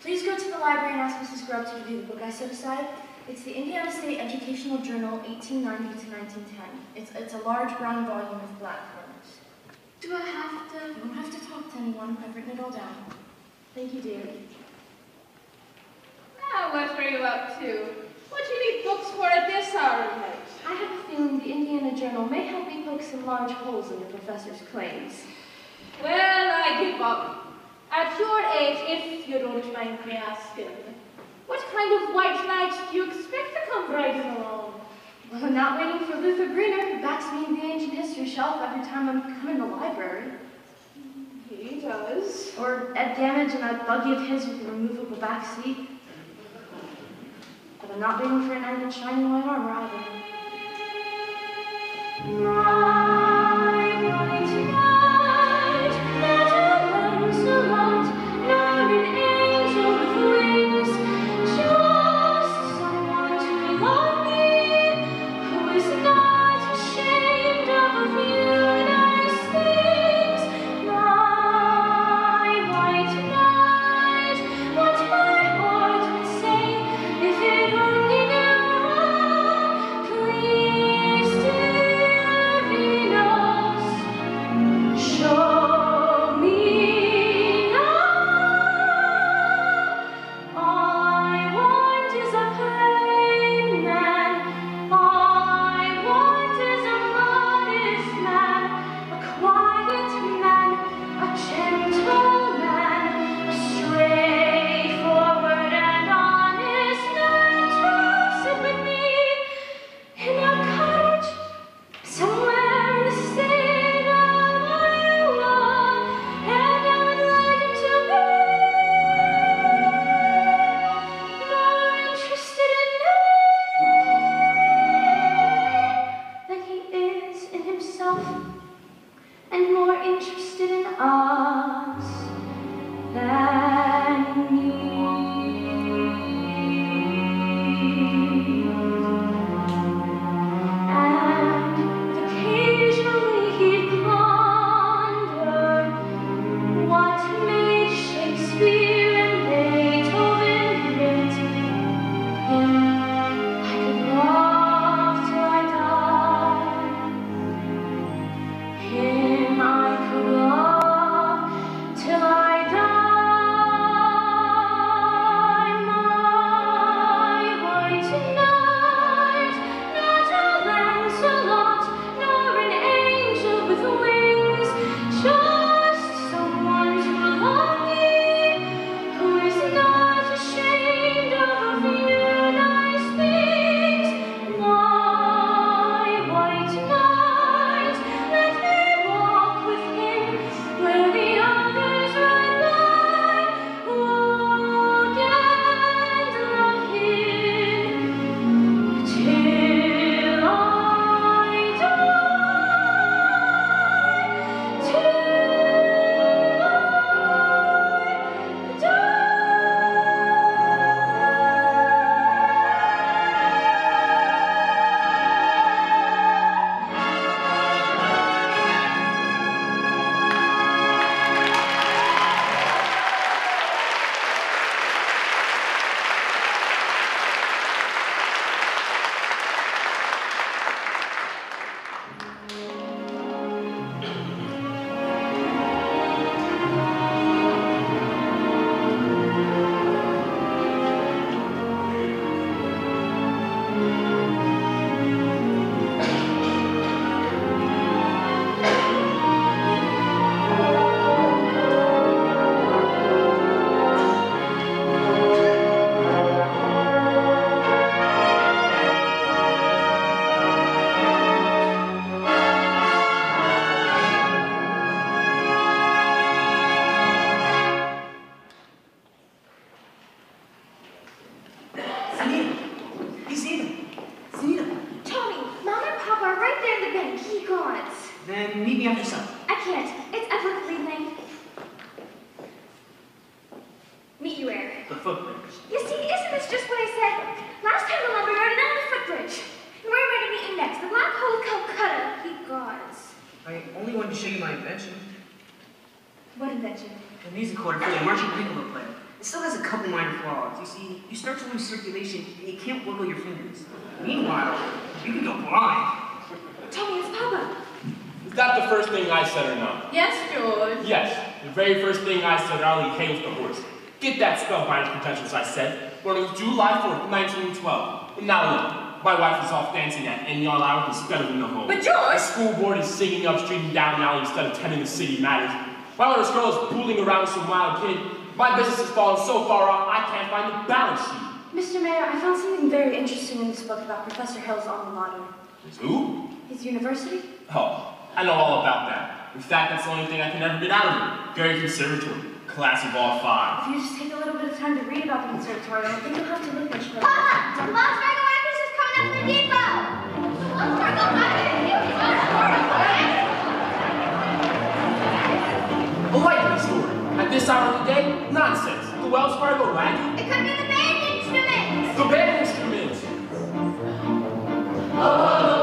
Please go to the library and ask Mrs. Grubb to give you the book I set aside. It's the Indiana State Educational Journal, 1890 to 1910. It's, it's a large brown volume with black covers. Do I have to? You don't have to talk to anyone. I've written it all down. Thank you, dearie. Now, what are you up to? What do you need books for at this hour of night? I have a feeling the Indiana Journal may help me poke some large holes in the professor's claims. Well, I give up. At your age, if you don't mind me asking, what kind of white knight do you expect to come riding along? Well, I'm not waiting for Luther Greener, who backs me in the ancient history shelf every time I'm coming to the library. He does. Or Ed Damage and that buggy of his with the removable back seat. I'm not a knight in shining white armor either. Please girls fooling around some wild kid. My business has fallen so far off, I can't find the balance sheet. Mr. Mayor, I found something very interesting in this book about Professor Hill's alma mater. His who? His university. Oh, I know all about that. In fact, that's the only thing I can ever get out of it. Gary Conservatory, class of all five. If you just take a little bit of time to read about the conservatory, I think you'll have to look much better. Papa! The Wells Fargo actress is coming up from the depot! Actress! A lightning story. At this hour of the day? Nonsense. The Wells Fargo wagon? It could be the band instrument. The band instrument. Oh.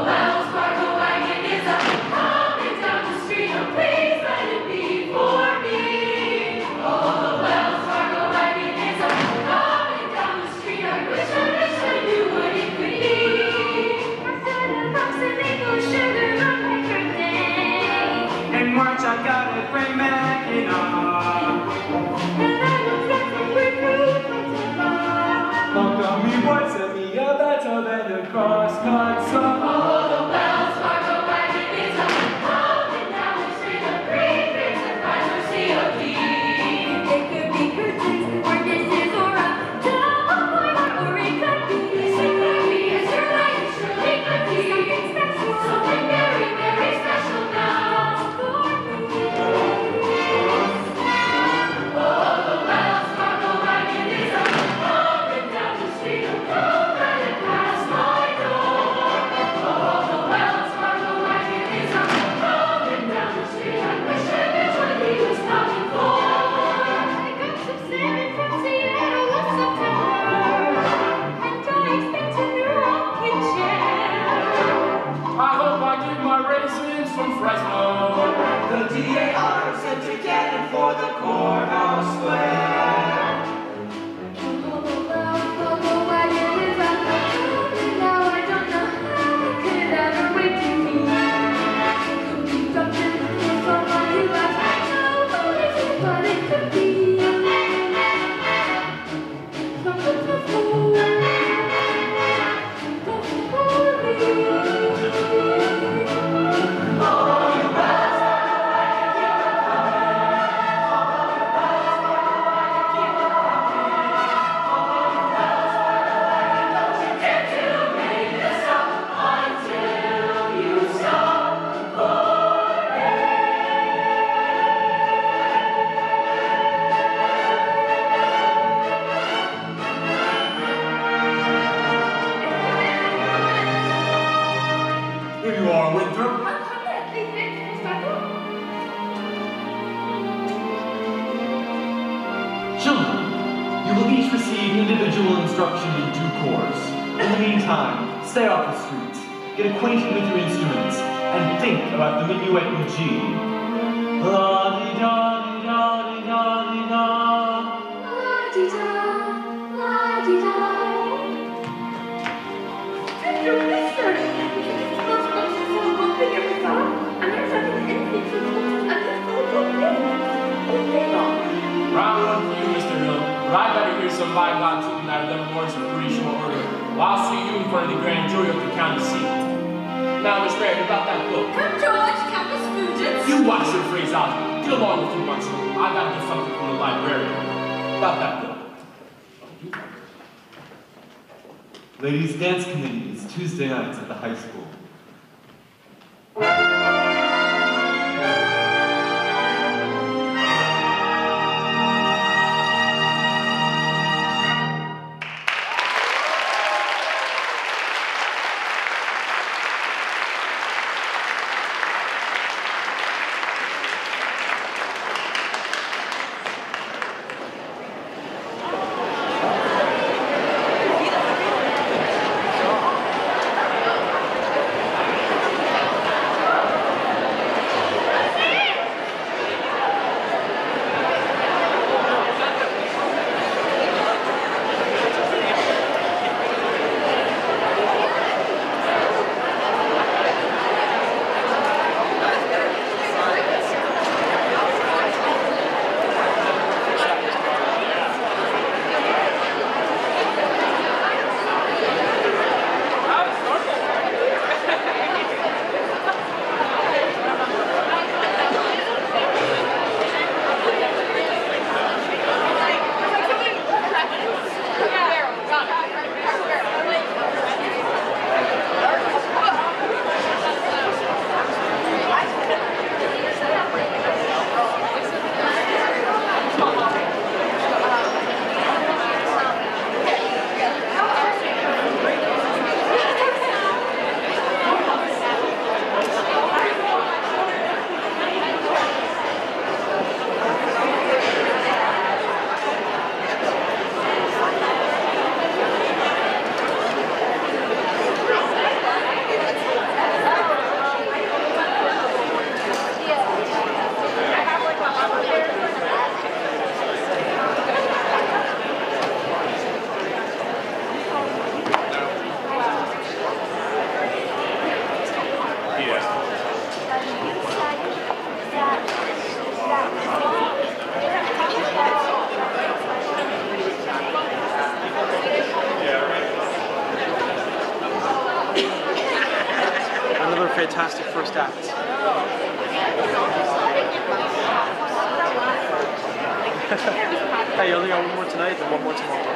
You only got one more tonight and one more tomorrow.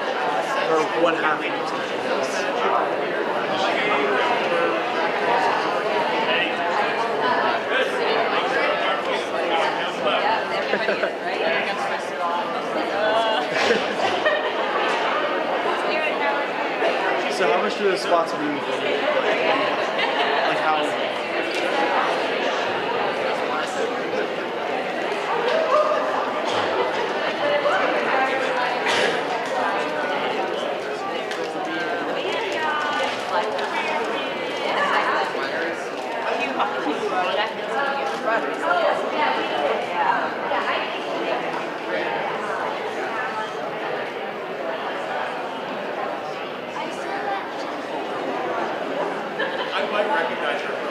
Or one half So how much do the spots mean for you? I might recognize her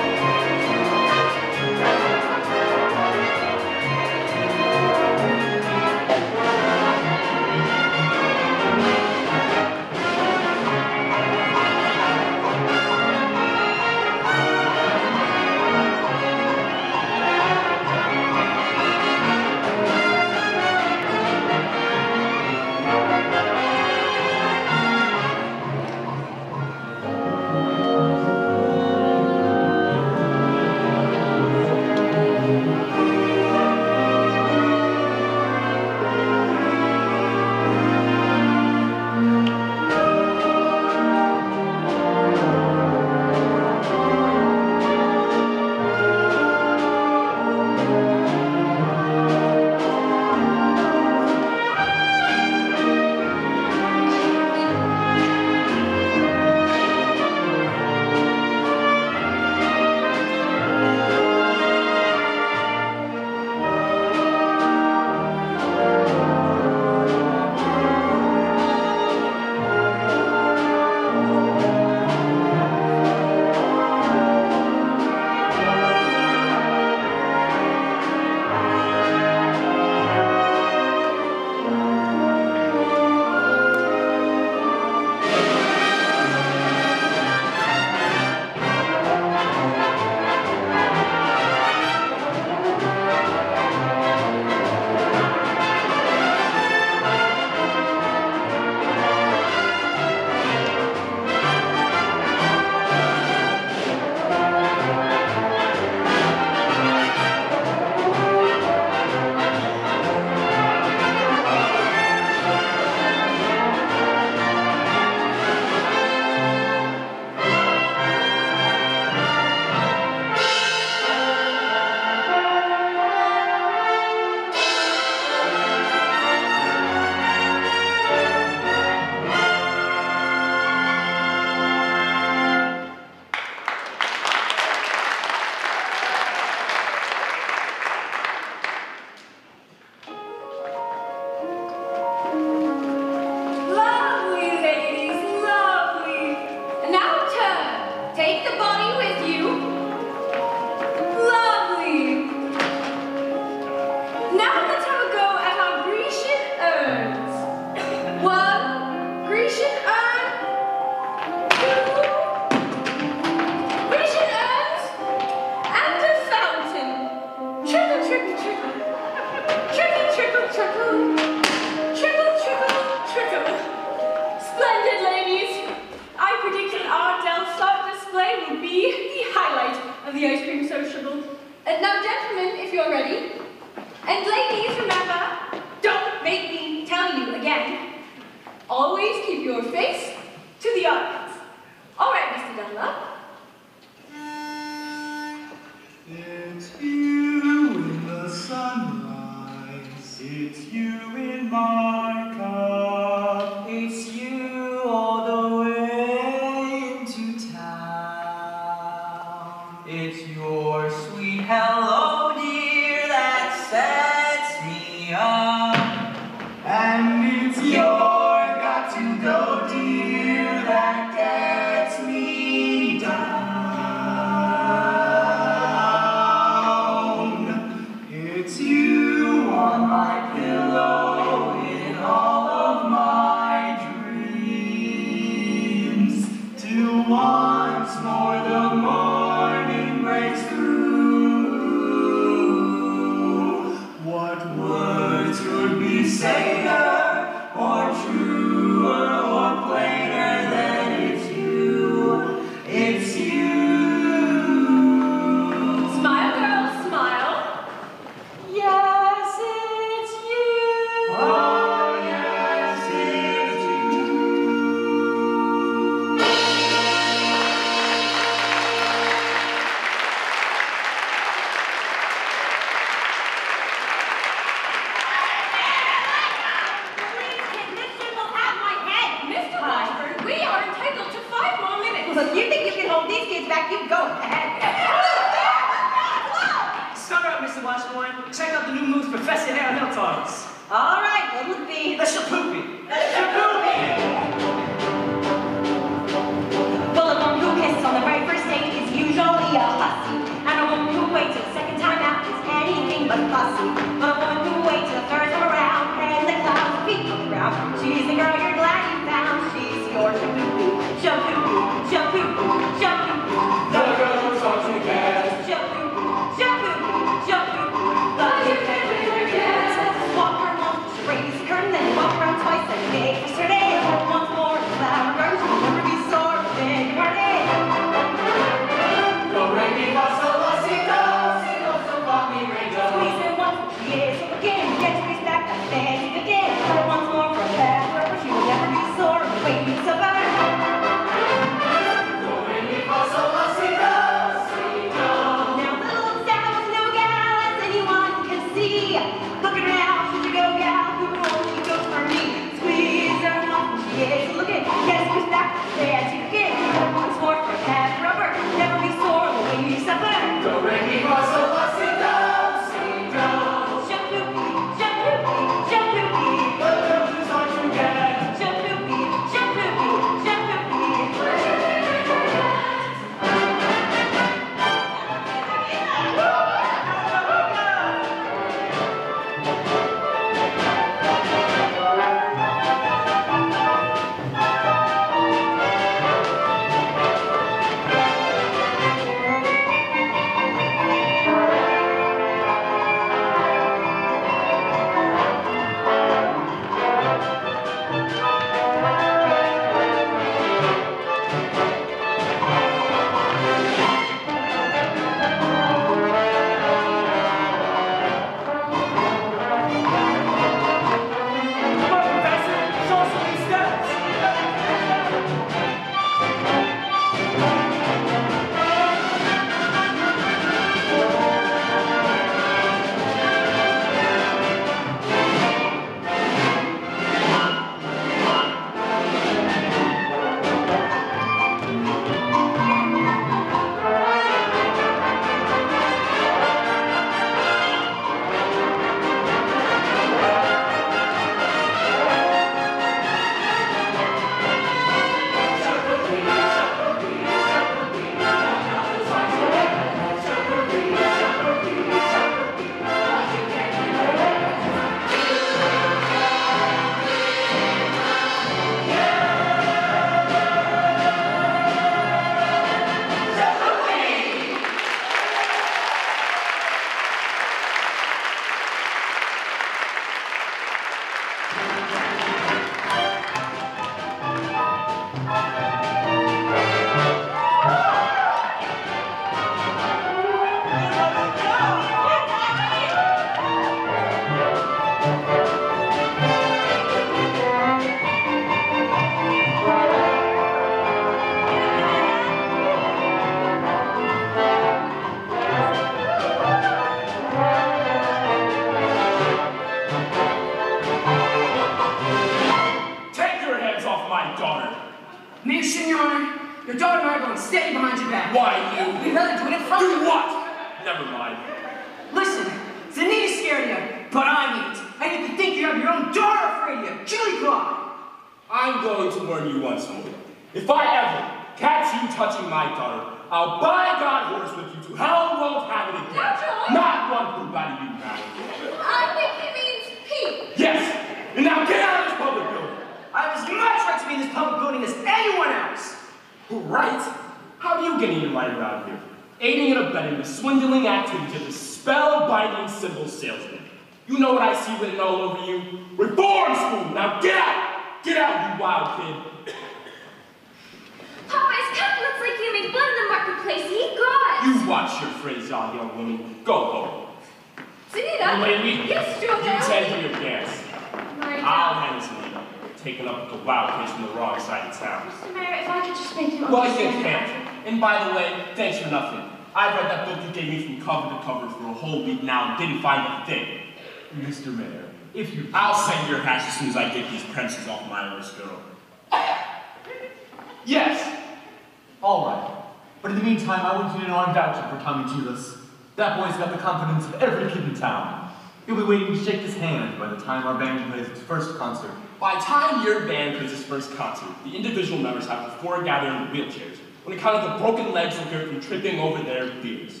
That boy's got the confidence of every kid in town. He'll be waiting to shake his hand by the time our band plays its first concert. By the time your band plays its first concert, the individual members have to foregather in wheelchairs on account of the broken legs incurred from tripping over their beers.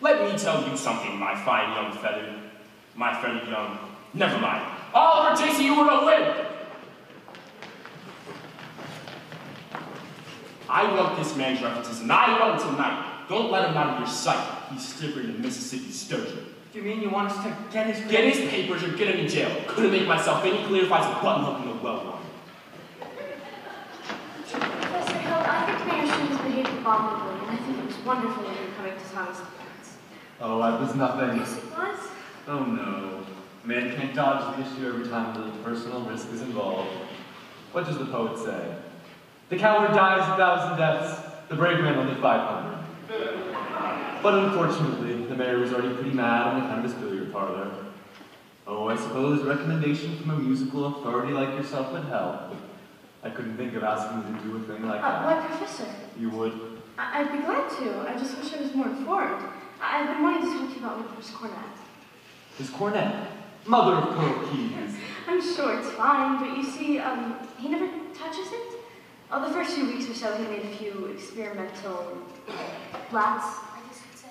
Let me tell you something, my fine young feather. My feathered young. Never mind. Oliver Jacey, you were to win! I want this man's references, and I want him tonight. Don't let him out of your sight. He's stiffer than Mississippi sturgeon. Do you mean you want us to get his Get his papers or get him in jail. Couldn't make myself any clearer if I was a button hook in a well one. Professor Hill, I think Mayor Shinn has behaved abominably, and I think it was wonderful of you coming to Thomas' defense. Oh, that was nothing. Yes, it was. Oh no. Man can't dodge the issue every time a little personal risk is involved. What does the poet say? The coward dies a thousand deaths, the brave man only 500. But unfortunately, the mayor was already pretty mad on account of his billiard parlor. Oh, I suppose a recommendation from a musical authority like yourself would help. I couldn't think of asking you to do a thing like Uh, that. why, Professor? You would? I- I'd be glad to. I just wish I was more informed. I- I've been wanting to talk to you about Winthrop's cornet. His cornet. Mother of pearl keys. I'm sure it's fine, but you see, um, he never touches it. Oh, the first few weeks or so, he made a few experimental blats, I guess you'd say.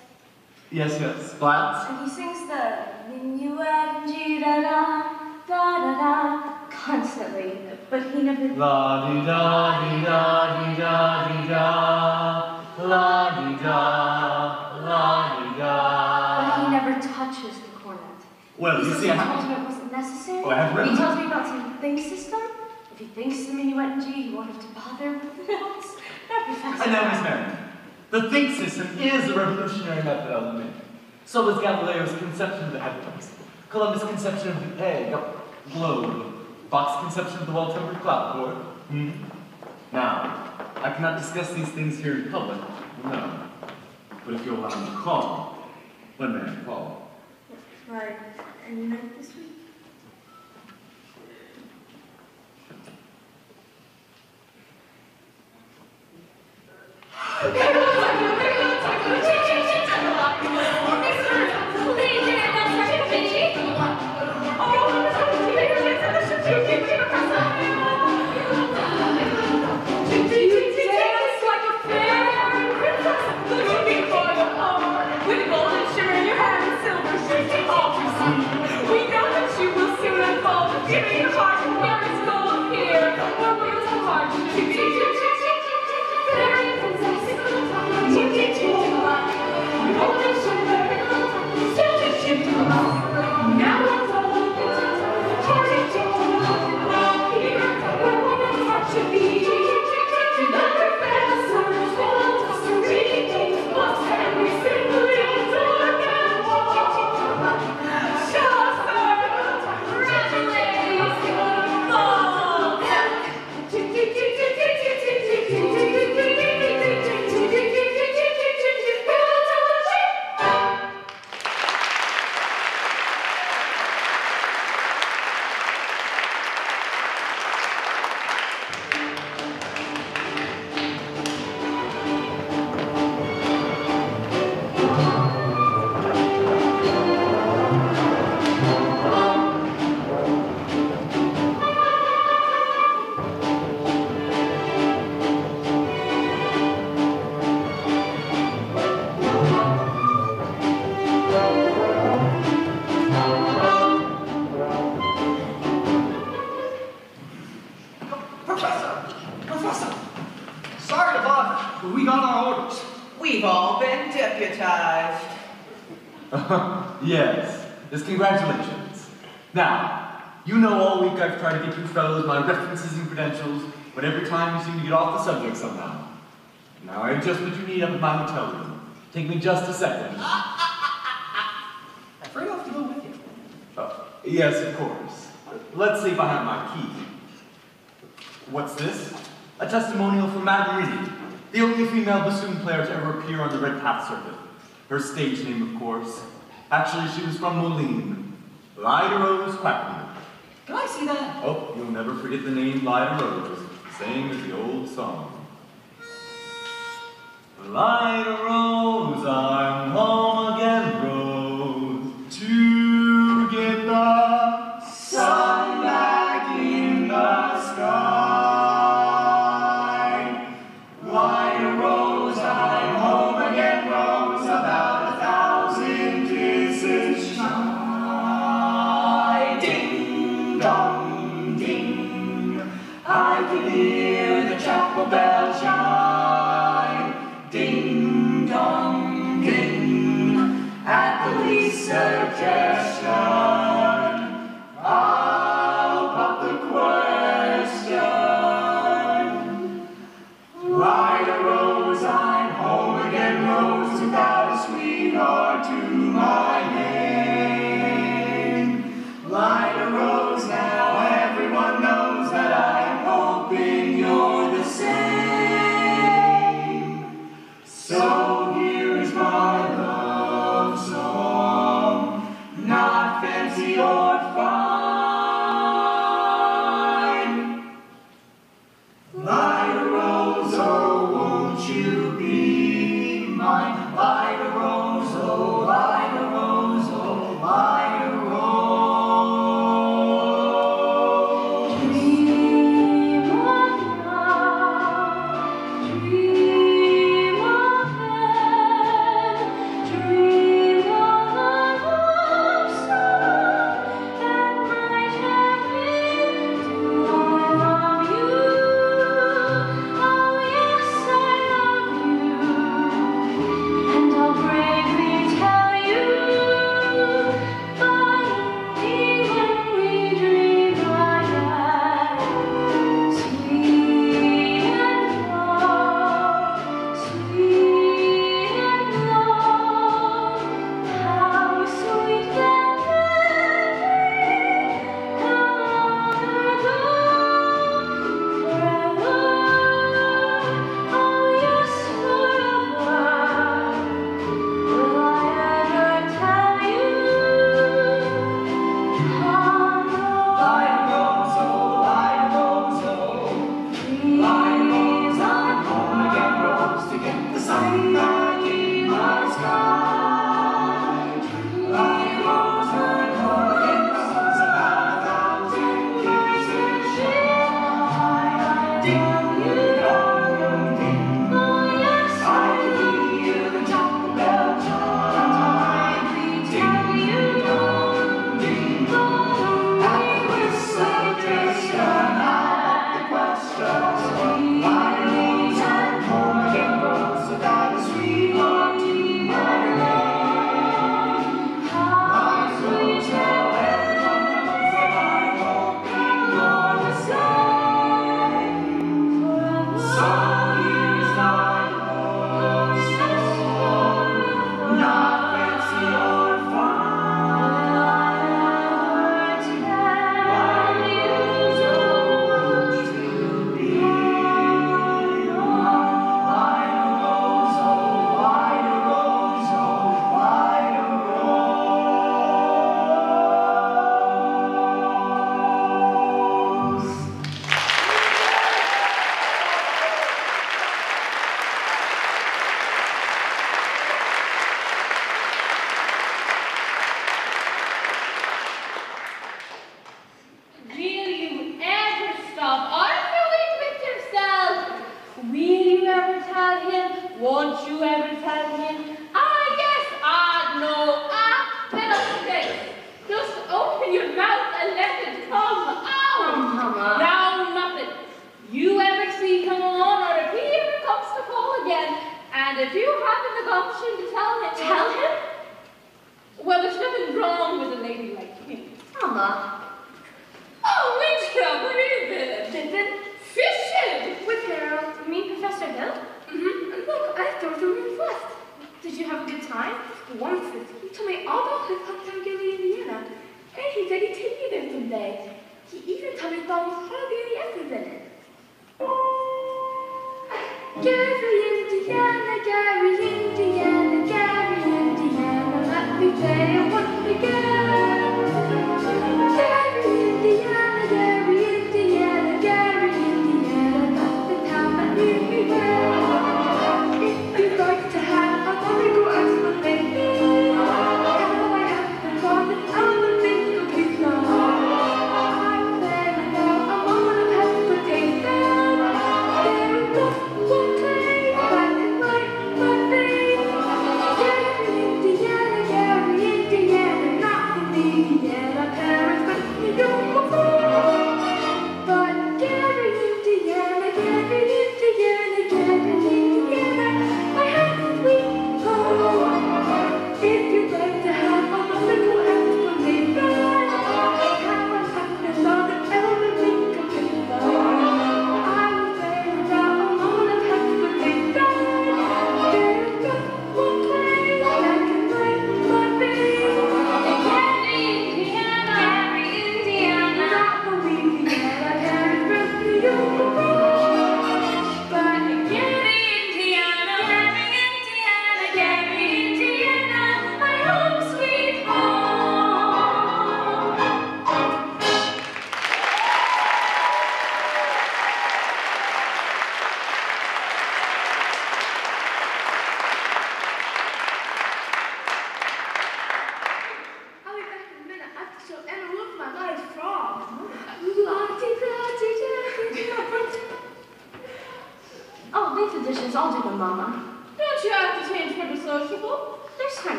Yes, yes. Splats. And he sings the minuet and G da da da da da constantly, but he never. La di da di da di da di da. La di da. La di But da. he never touches the cornet. Well, he you see, I told him it wasn't necessary. Oh, I have read he tells me about some think system. If he thinks the minuet and G, he won't have to bother with the notes. No, Professor. I know, Miss Marian. The think system is a revolutionary method So was Galileo's conception of the heavens, Columbus' conception of the egg, globe, Bach's conception of the well-tempered clapboard. Hmm? Now, I cannot discuss these things here in public, no. But if you'll allow me to call, may I call? Right. Any night this week? Professor! what you need up at my hotel room. Take me just a second. I'm Afraid I'll have to go with you. Uh, yes, of course. Let's see if I have my key. What's this? A testimonial from Madame Reedy, the only female bassoon player to ever appear on the Red Path circuit. Her stage name, of course. Actually, she was from Moline. Lyda Rose Quackman. Can I see that? Oh, you'll never forget the name Lyda Rose, same as the old song. Light a rose, I'm home Gary,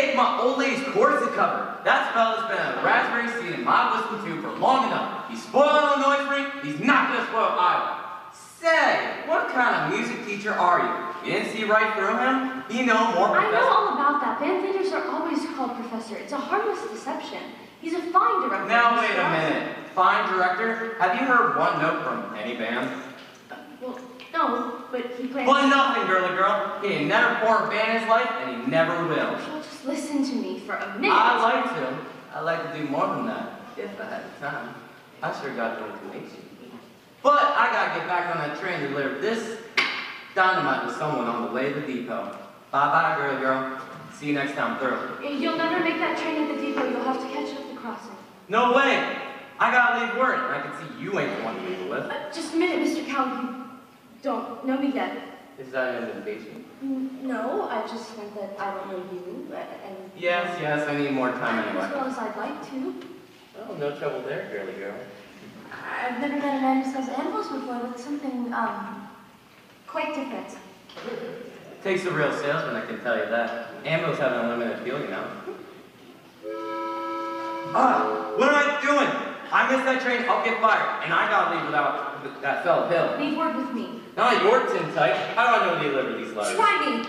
Mistake my old lady's corset cover. That fella's been a raspberry seed in my wisdom tube for long enough. He's spoiled Illinois for me, he's not gonna spoil Iowa. Say, what kind of music teacher are you? You didn't see right through him? You know more I know all about that. Band leaders are always called professor. It's a harmless deception. He's a fine director. Now wait a minute. Fine director, have you heard one note from any band? Well, no, but he plays... Well, nothing, girly girl. He never formed a band in his life, and he never will. Just listen to me for a minute. I like to. I like to do more than that, if I had the time. I sure got the inclination. But I gotta get back on that train to deliver this dynamite to someone on the way to the depot. Bye-bye, girl, girl. See you next time through. You'll never make that train at the depot. You'll have to catch it at the crossing. No way! I gotta leave work, and I can see you ain't the one to leave it with. Uh, just a minute, Mr. Cowell. You don't know me yet. Is that an invitation? Mm, No, I just meant that I don't know you, and Yes, yes, I need more time anyway. as well as I'd like to. Oh, no trouble there, girly girl. I've never met a man who sells animals before. That's something um quite different. Takes a real salesman, I can tell you that. Ambos have an unlimited appeal, you know. Ah, what am I doing? I missed that train, I'll get fired. And I gotta leave without that fellow Hill. Leave word with me. Now you're tin tight. How do I know to deliver these letters? Try me.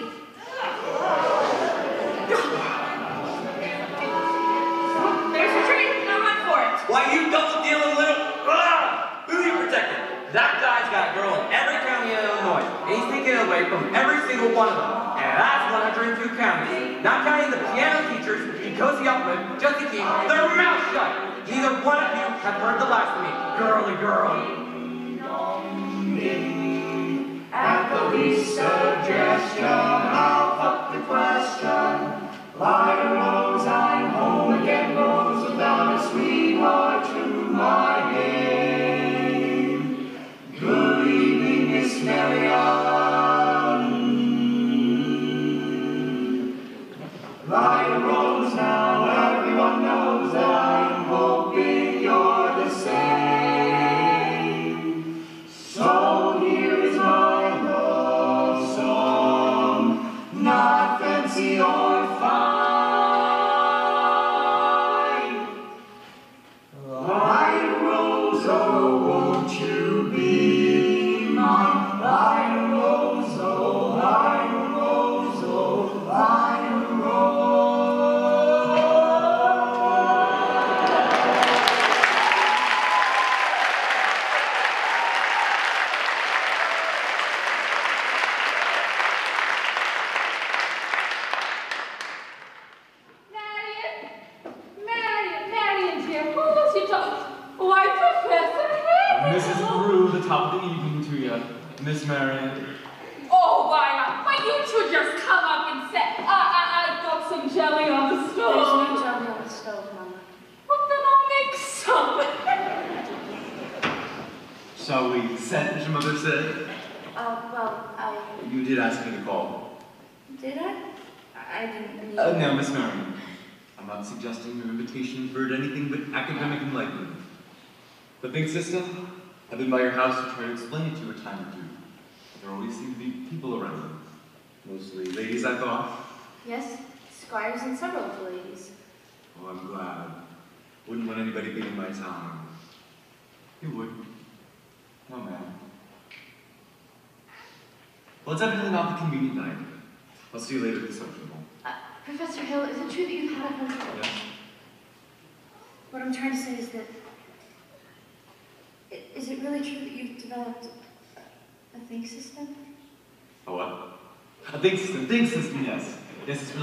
There's a train. Now run for it. Why, you double dealing little. Ah! Who are you protecting? That guy's got a girl in every county in Illinois, and he's taking it away from every single one of them. And that's 102 counties. Not counting the piano teachers he cozy up with just to keep their mouth shut. Neither one of you have heard the last of me. Girly girl. At the least suggestion,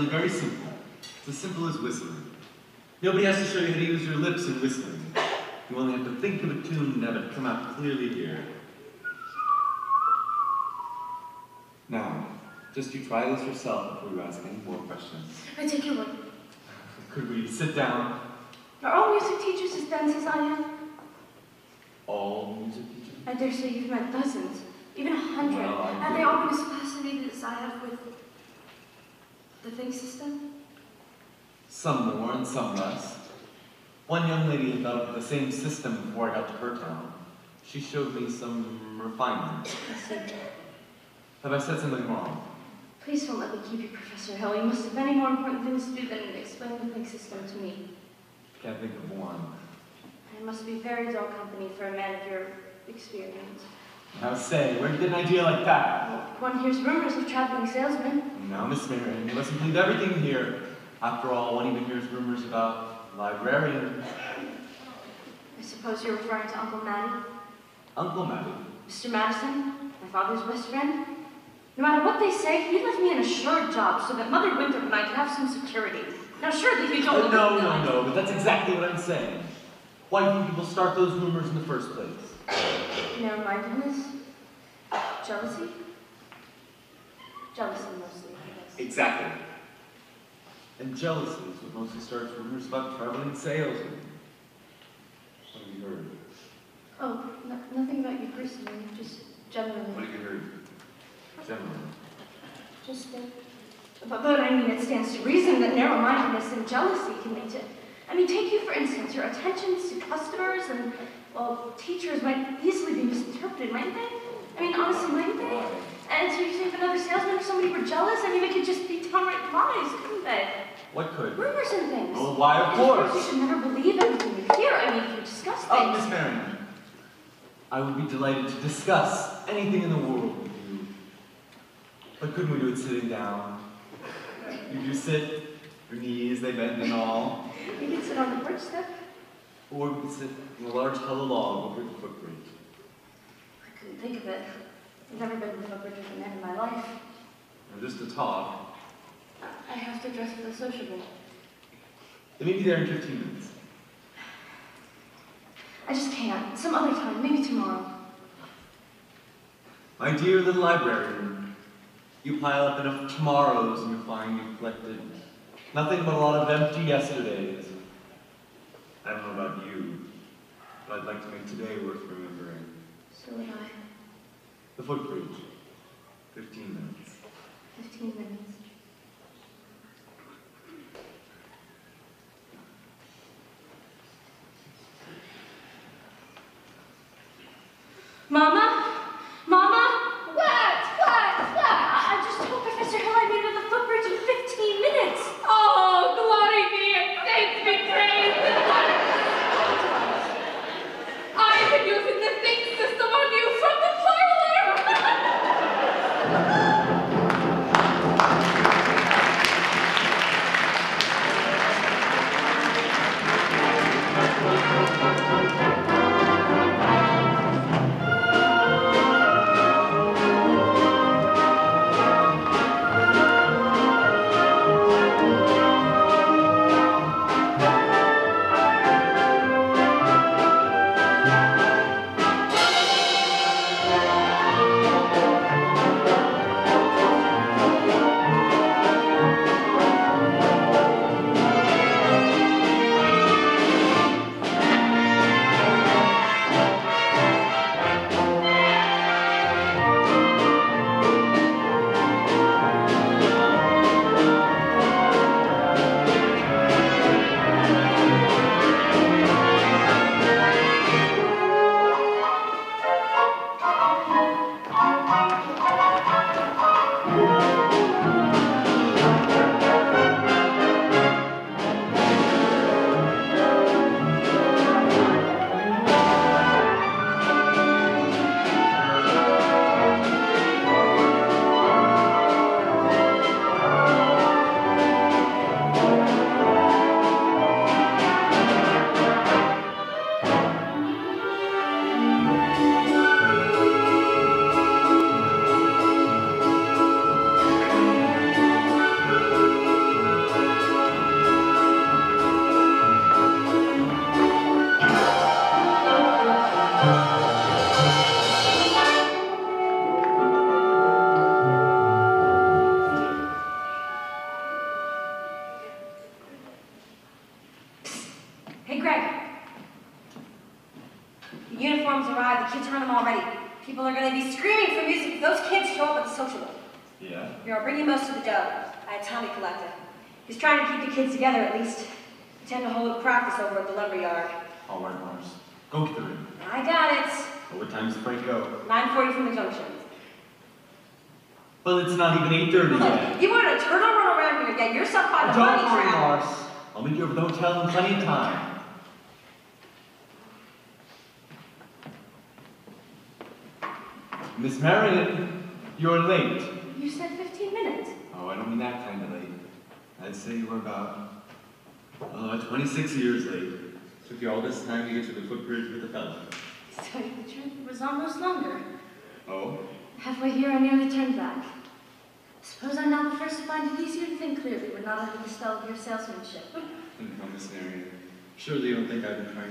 Very simple. It's as simple as whistling. Nobody has to show you how to use your lips in whistling. You only have to think of a tune and have it come out clearly here. Now, just you try this yourself before you ask any more questions. I take your word. Could we sit down? Are all music teachers as dense as I am? All music teachers? I dare say you've met dozens, even a hundred. Well, Have they all been as fascinated as I have with the think system? Some more and some less. One young lady developed the same system before I got to her town. She showed me some refinement. Have I said something wrong? Please don't let me keep you, Professor Hill. You must have many more important things to do than explain the think system to me. Can't think of one. It must be very dull company for a man of your experience. Now say, where'd you get an idea like that? One hears rumors of traveling salesmen. Now, Miss Marian, you mustn't believe everything here. After all, one even hears rumors about librarians. I suppose you're referring to Uncle Matty? Uncle Matty. Mr. Madison, my father's best friend. No matter what they say, he left me an assured job so that Mother Winthrop and I could have some security. Now, surely you don't Uh, no, no, no, but that's exactly what I'm saying. Why do people start those rumors in the first place? Narrow-mindedness? Jealousy? Jealousy mostly, I guess. Exactly. And jealousy is what mostly starts rumors about traveling salesmen. What have you heard? Oh, no, nothing about you personally, just generally. What have you heard? Generally. Just, uh, but, but I mean, it stands to reason that narrow-mindedness and jealousy can lead to. I mean, take you for instance, your attentions to customers and, well, teachers might easily be misinterpreted, mightn't they? I mean, honestly, mightn't they? And so you say if another salesman or somebody were jealous, I mean, it could just be downright lies, couldn't they? What could? Rumors and things. Well, why, of And course. You should never believe everything you hear. I mean, if you discuss oh, things. Oh, Miss Marian. I would be delighted to discuss anything in the world with you. But couldn't we do it sitting down? You do sit, your knees, they bend and all. You can sit on the porch step. Or we could sit in a large hollow log over the footbridge. I couldn't think of it. I've never been to the footbridge with a man in my life. Or just to talk. I have to dress for the sociable. They may be there in 15 minutes. I just can't. Some other time, maybe tomorrow. My dear little librarian, you pile up enough tomorrows and you'll find you've collected nothing but a lot of empty yesterdays. I don't know about you, but I'd like to make today worth remembering. So would I. The footbridge. 15 minutes. Fifteen minutes. Mama? Mama?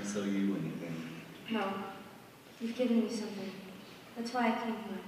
Sell you anything. No, you've given me something. That's why I came here.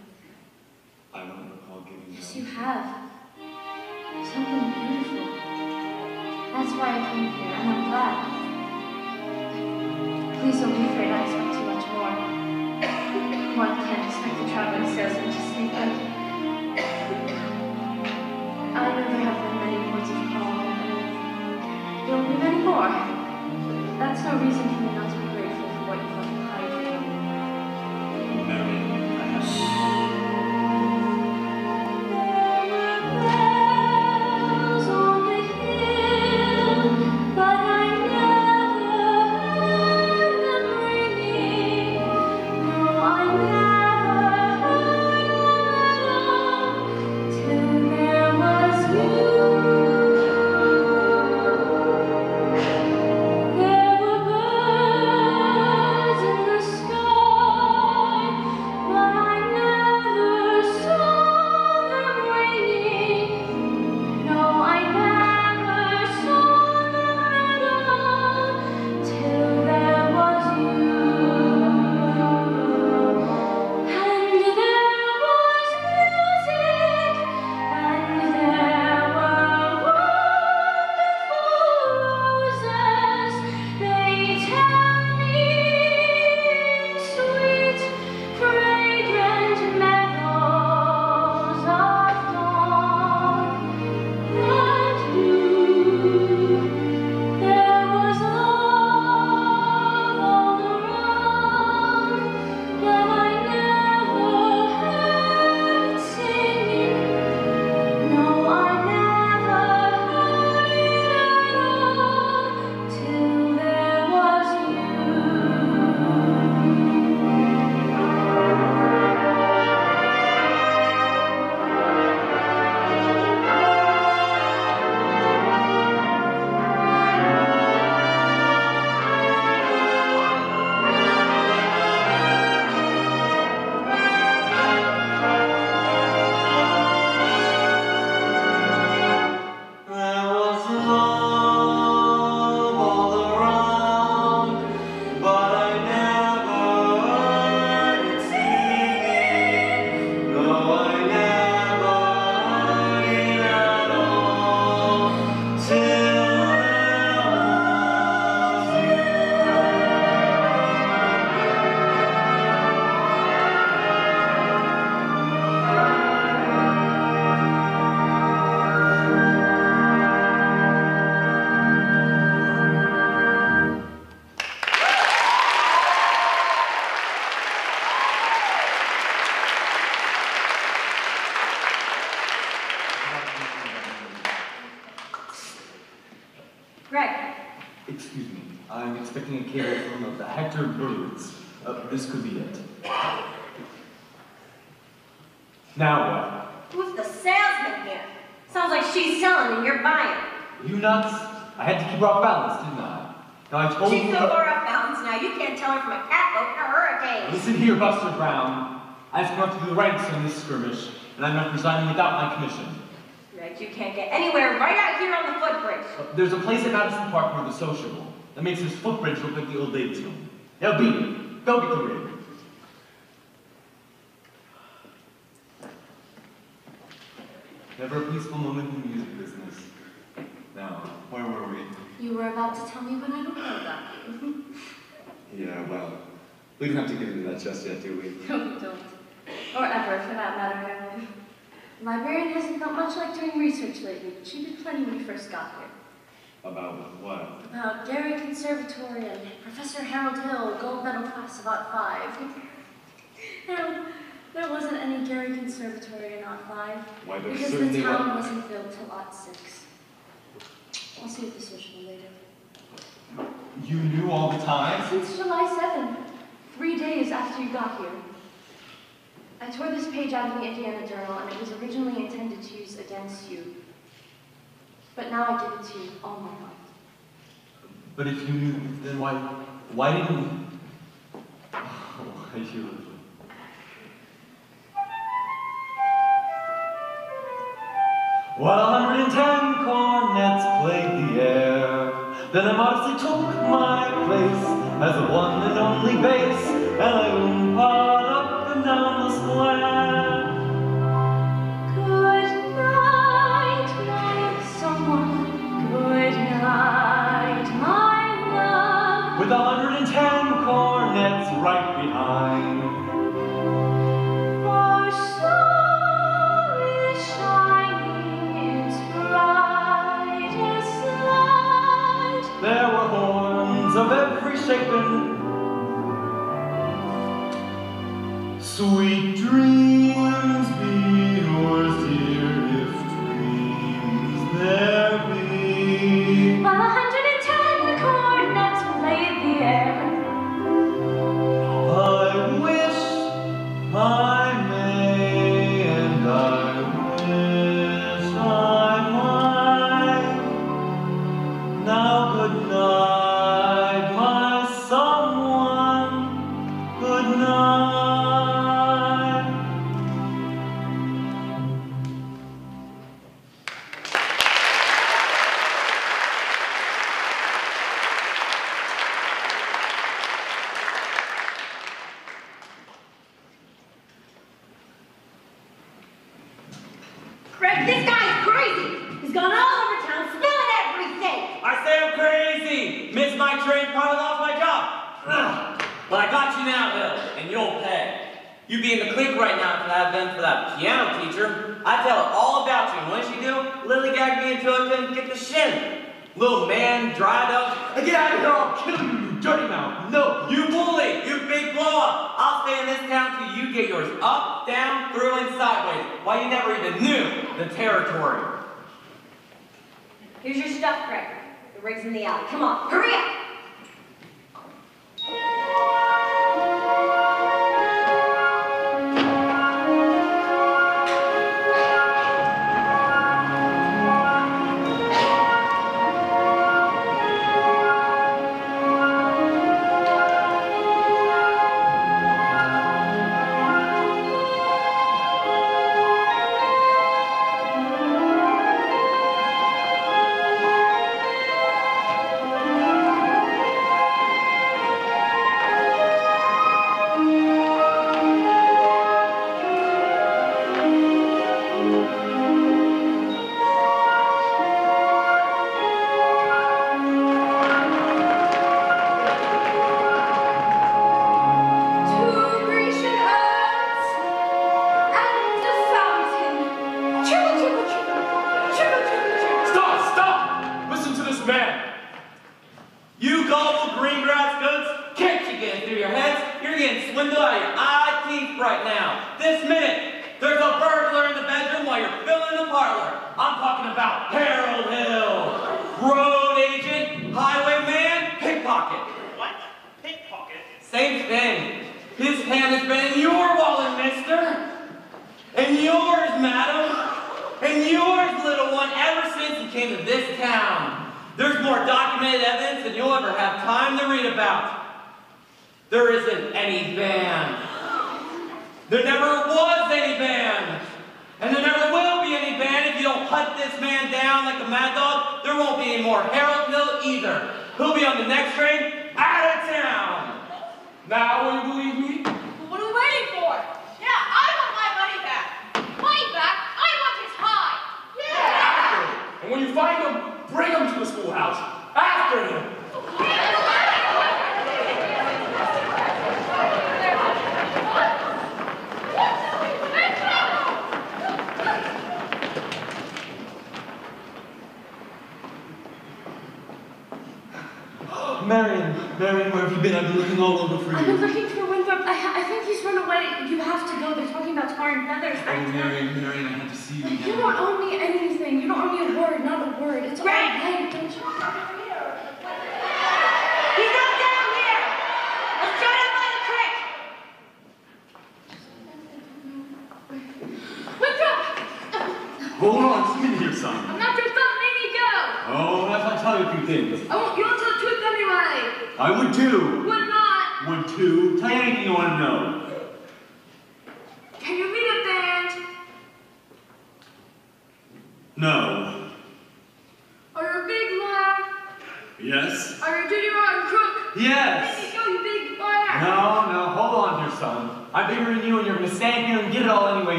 From the Hector Uh, this could be it. Now what? who's the salesman here? Sounds like she's selling and you're buying. what? You nuts? I had to keep her off balance, didn't I? Now I told She's you... so far off balance now, you can't tell her from a catboat to a hurricane. Listen here, Buster Brown. I've come up through the ranks in this skirmish, and I'm not resigning without my commission. Greg, you can't get anywhere right out here on the footbridge. Uh, There's a place at Madison Park near the sociable that makes this footbridge look like the old ladies' home. They'll beat me. They'll be great. Never a peaceful moment in the music business. Now, where were we? You were about to tell me what I don't know about you. yeah, well, we don't have to get into that just yet, do we? No, we don't. Or ever, for that matter, The Librarian hasn't felt much like doing research lately, but she did plenty when we first got here. About what? About Gary Conservatory and Professor Harold Hill, gold medal class of Ot 5. there, there wasn't any Gary Conservatory in Ot 5. Why, there because certainly the town was. wasn't built till Ot 6. I'll see if the social later. You knew all the time? Since July 7th, three days after you got here. I tore this page out of the Indiana Journal, and it was originally intended to use against you. But now I give it to you, all my heart. But if you knew, then why, why didn't oh, you? Why you? While 110 cornets played the air, then I modestly took my place as the one and only bass, and I oom up and down the square. sweet dreams.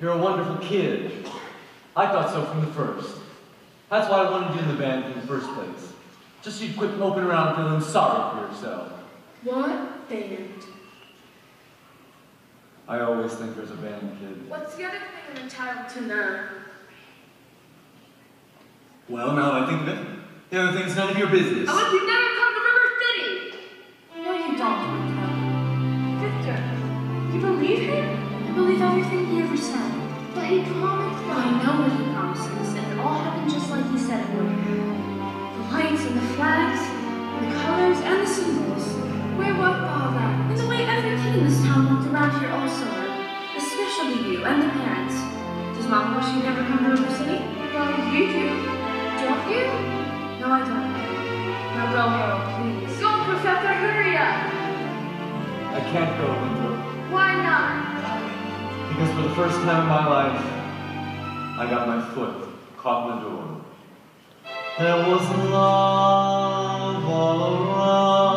You're a wonderful kid. I thought so from the first. That's why I wanted you in the band in the first place. Just so you'd quit moping around feeling sorry for yourself. What band? I always think there's a band kid. What's the other thing I'm entitled to know? Well, now that I think of it, the other thing's none of your business. I want you never come to River City. No, you don't, Winthrop. Victor, you believe him? I believe everything he ever. But he promised. I know what he promises. and it all happened just like he said it would. The lights and the flags, and the colors and the cymbals. Where was all that? And the way every kid in this town walked around here all summer, especially you and the parents. Does Mom wish you'd never come to River City? Well, you do. Don't you? No, I don't. Now go, Harold, please. Go, Professor, hurry up! I can't go, Winthrop. Why not? Because for the first time in my life, I got my foot caught in the door. There was love all around,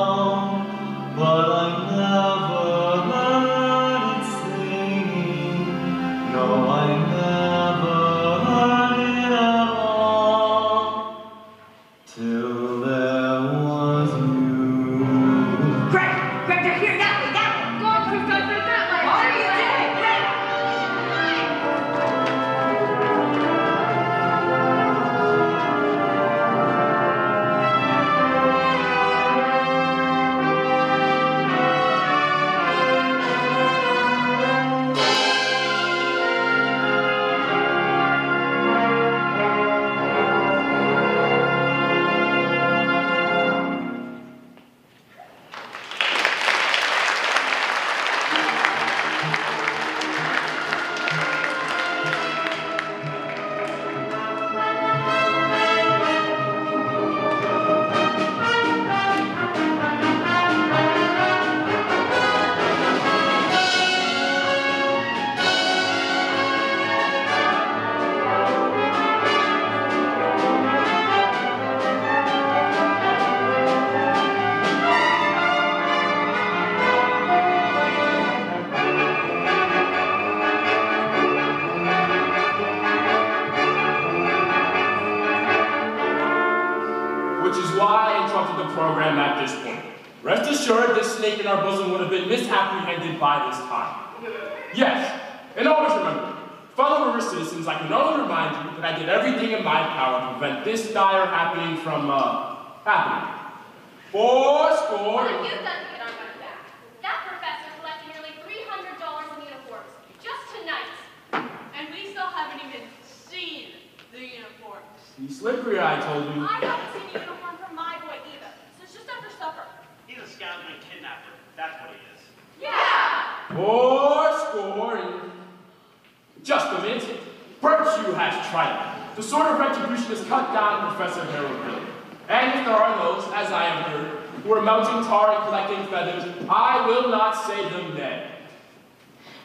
The sword of retribution has cut down Professor Harold Hill. And if there are those, as I have heard, who are melting tar and collecting feathers, I will not say them nay.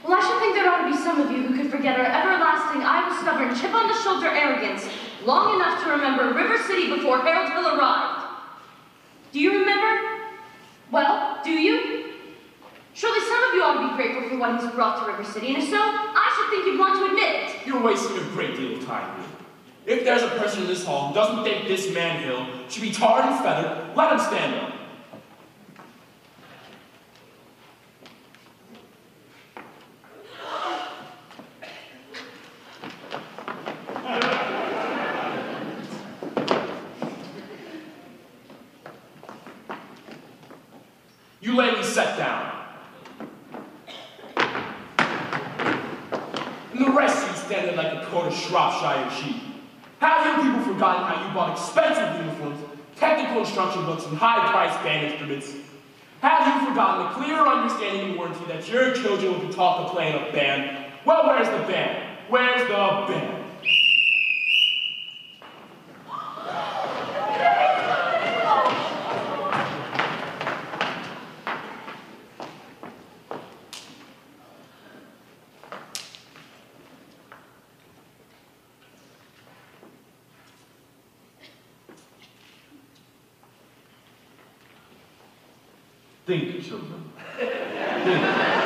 Well, I should think there ought to be some of you who could forget our everlasting, idle, stubborn, chip on the shoulder arrogance long enough to remember River City before Harold Hill arrived. Do you remember? Well, do you? Surely some of you ought to be grateful for what he's brought to River City, and if so, I should think you'd want to admit it. You're wasting a great deal of time here. If there's a person in this hall who doesn't think this man Hill should be tarred and feathered, let him stand up. You ladies sat down. And the rest of you standing like a coat of Shropshire sheep. Have you people forgotten how you bought expensive uniforms, technical instruction books, and high-priced band instruments? Have you forgotten the clear understanding and warranty that your children will be taught to play in a band? Well, where's the band? Where's the band? Think, children. Think.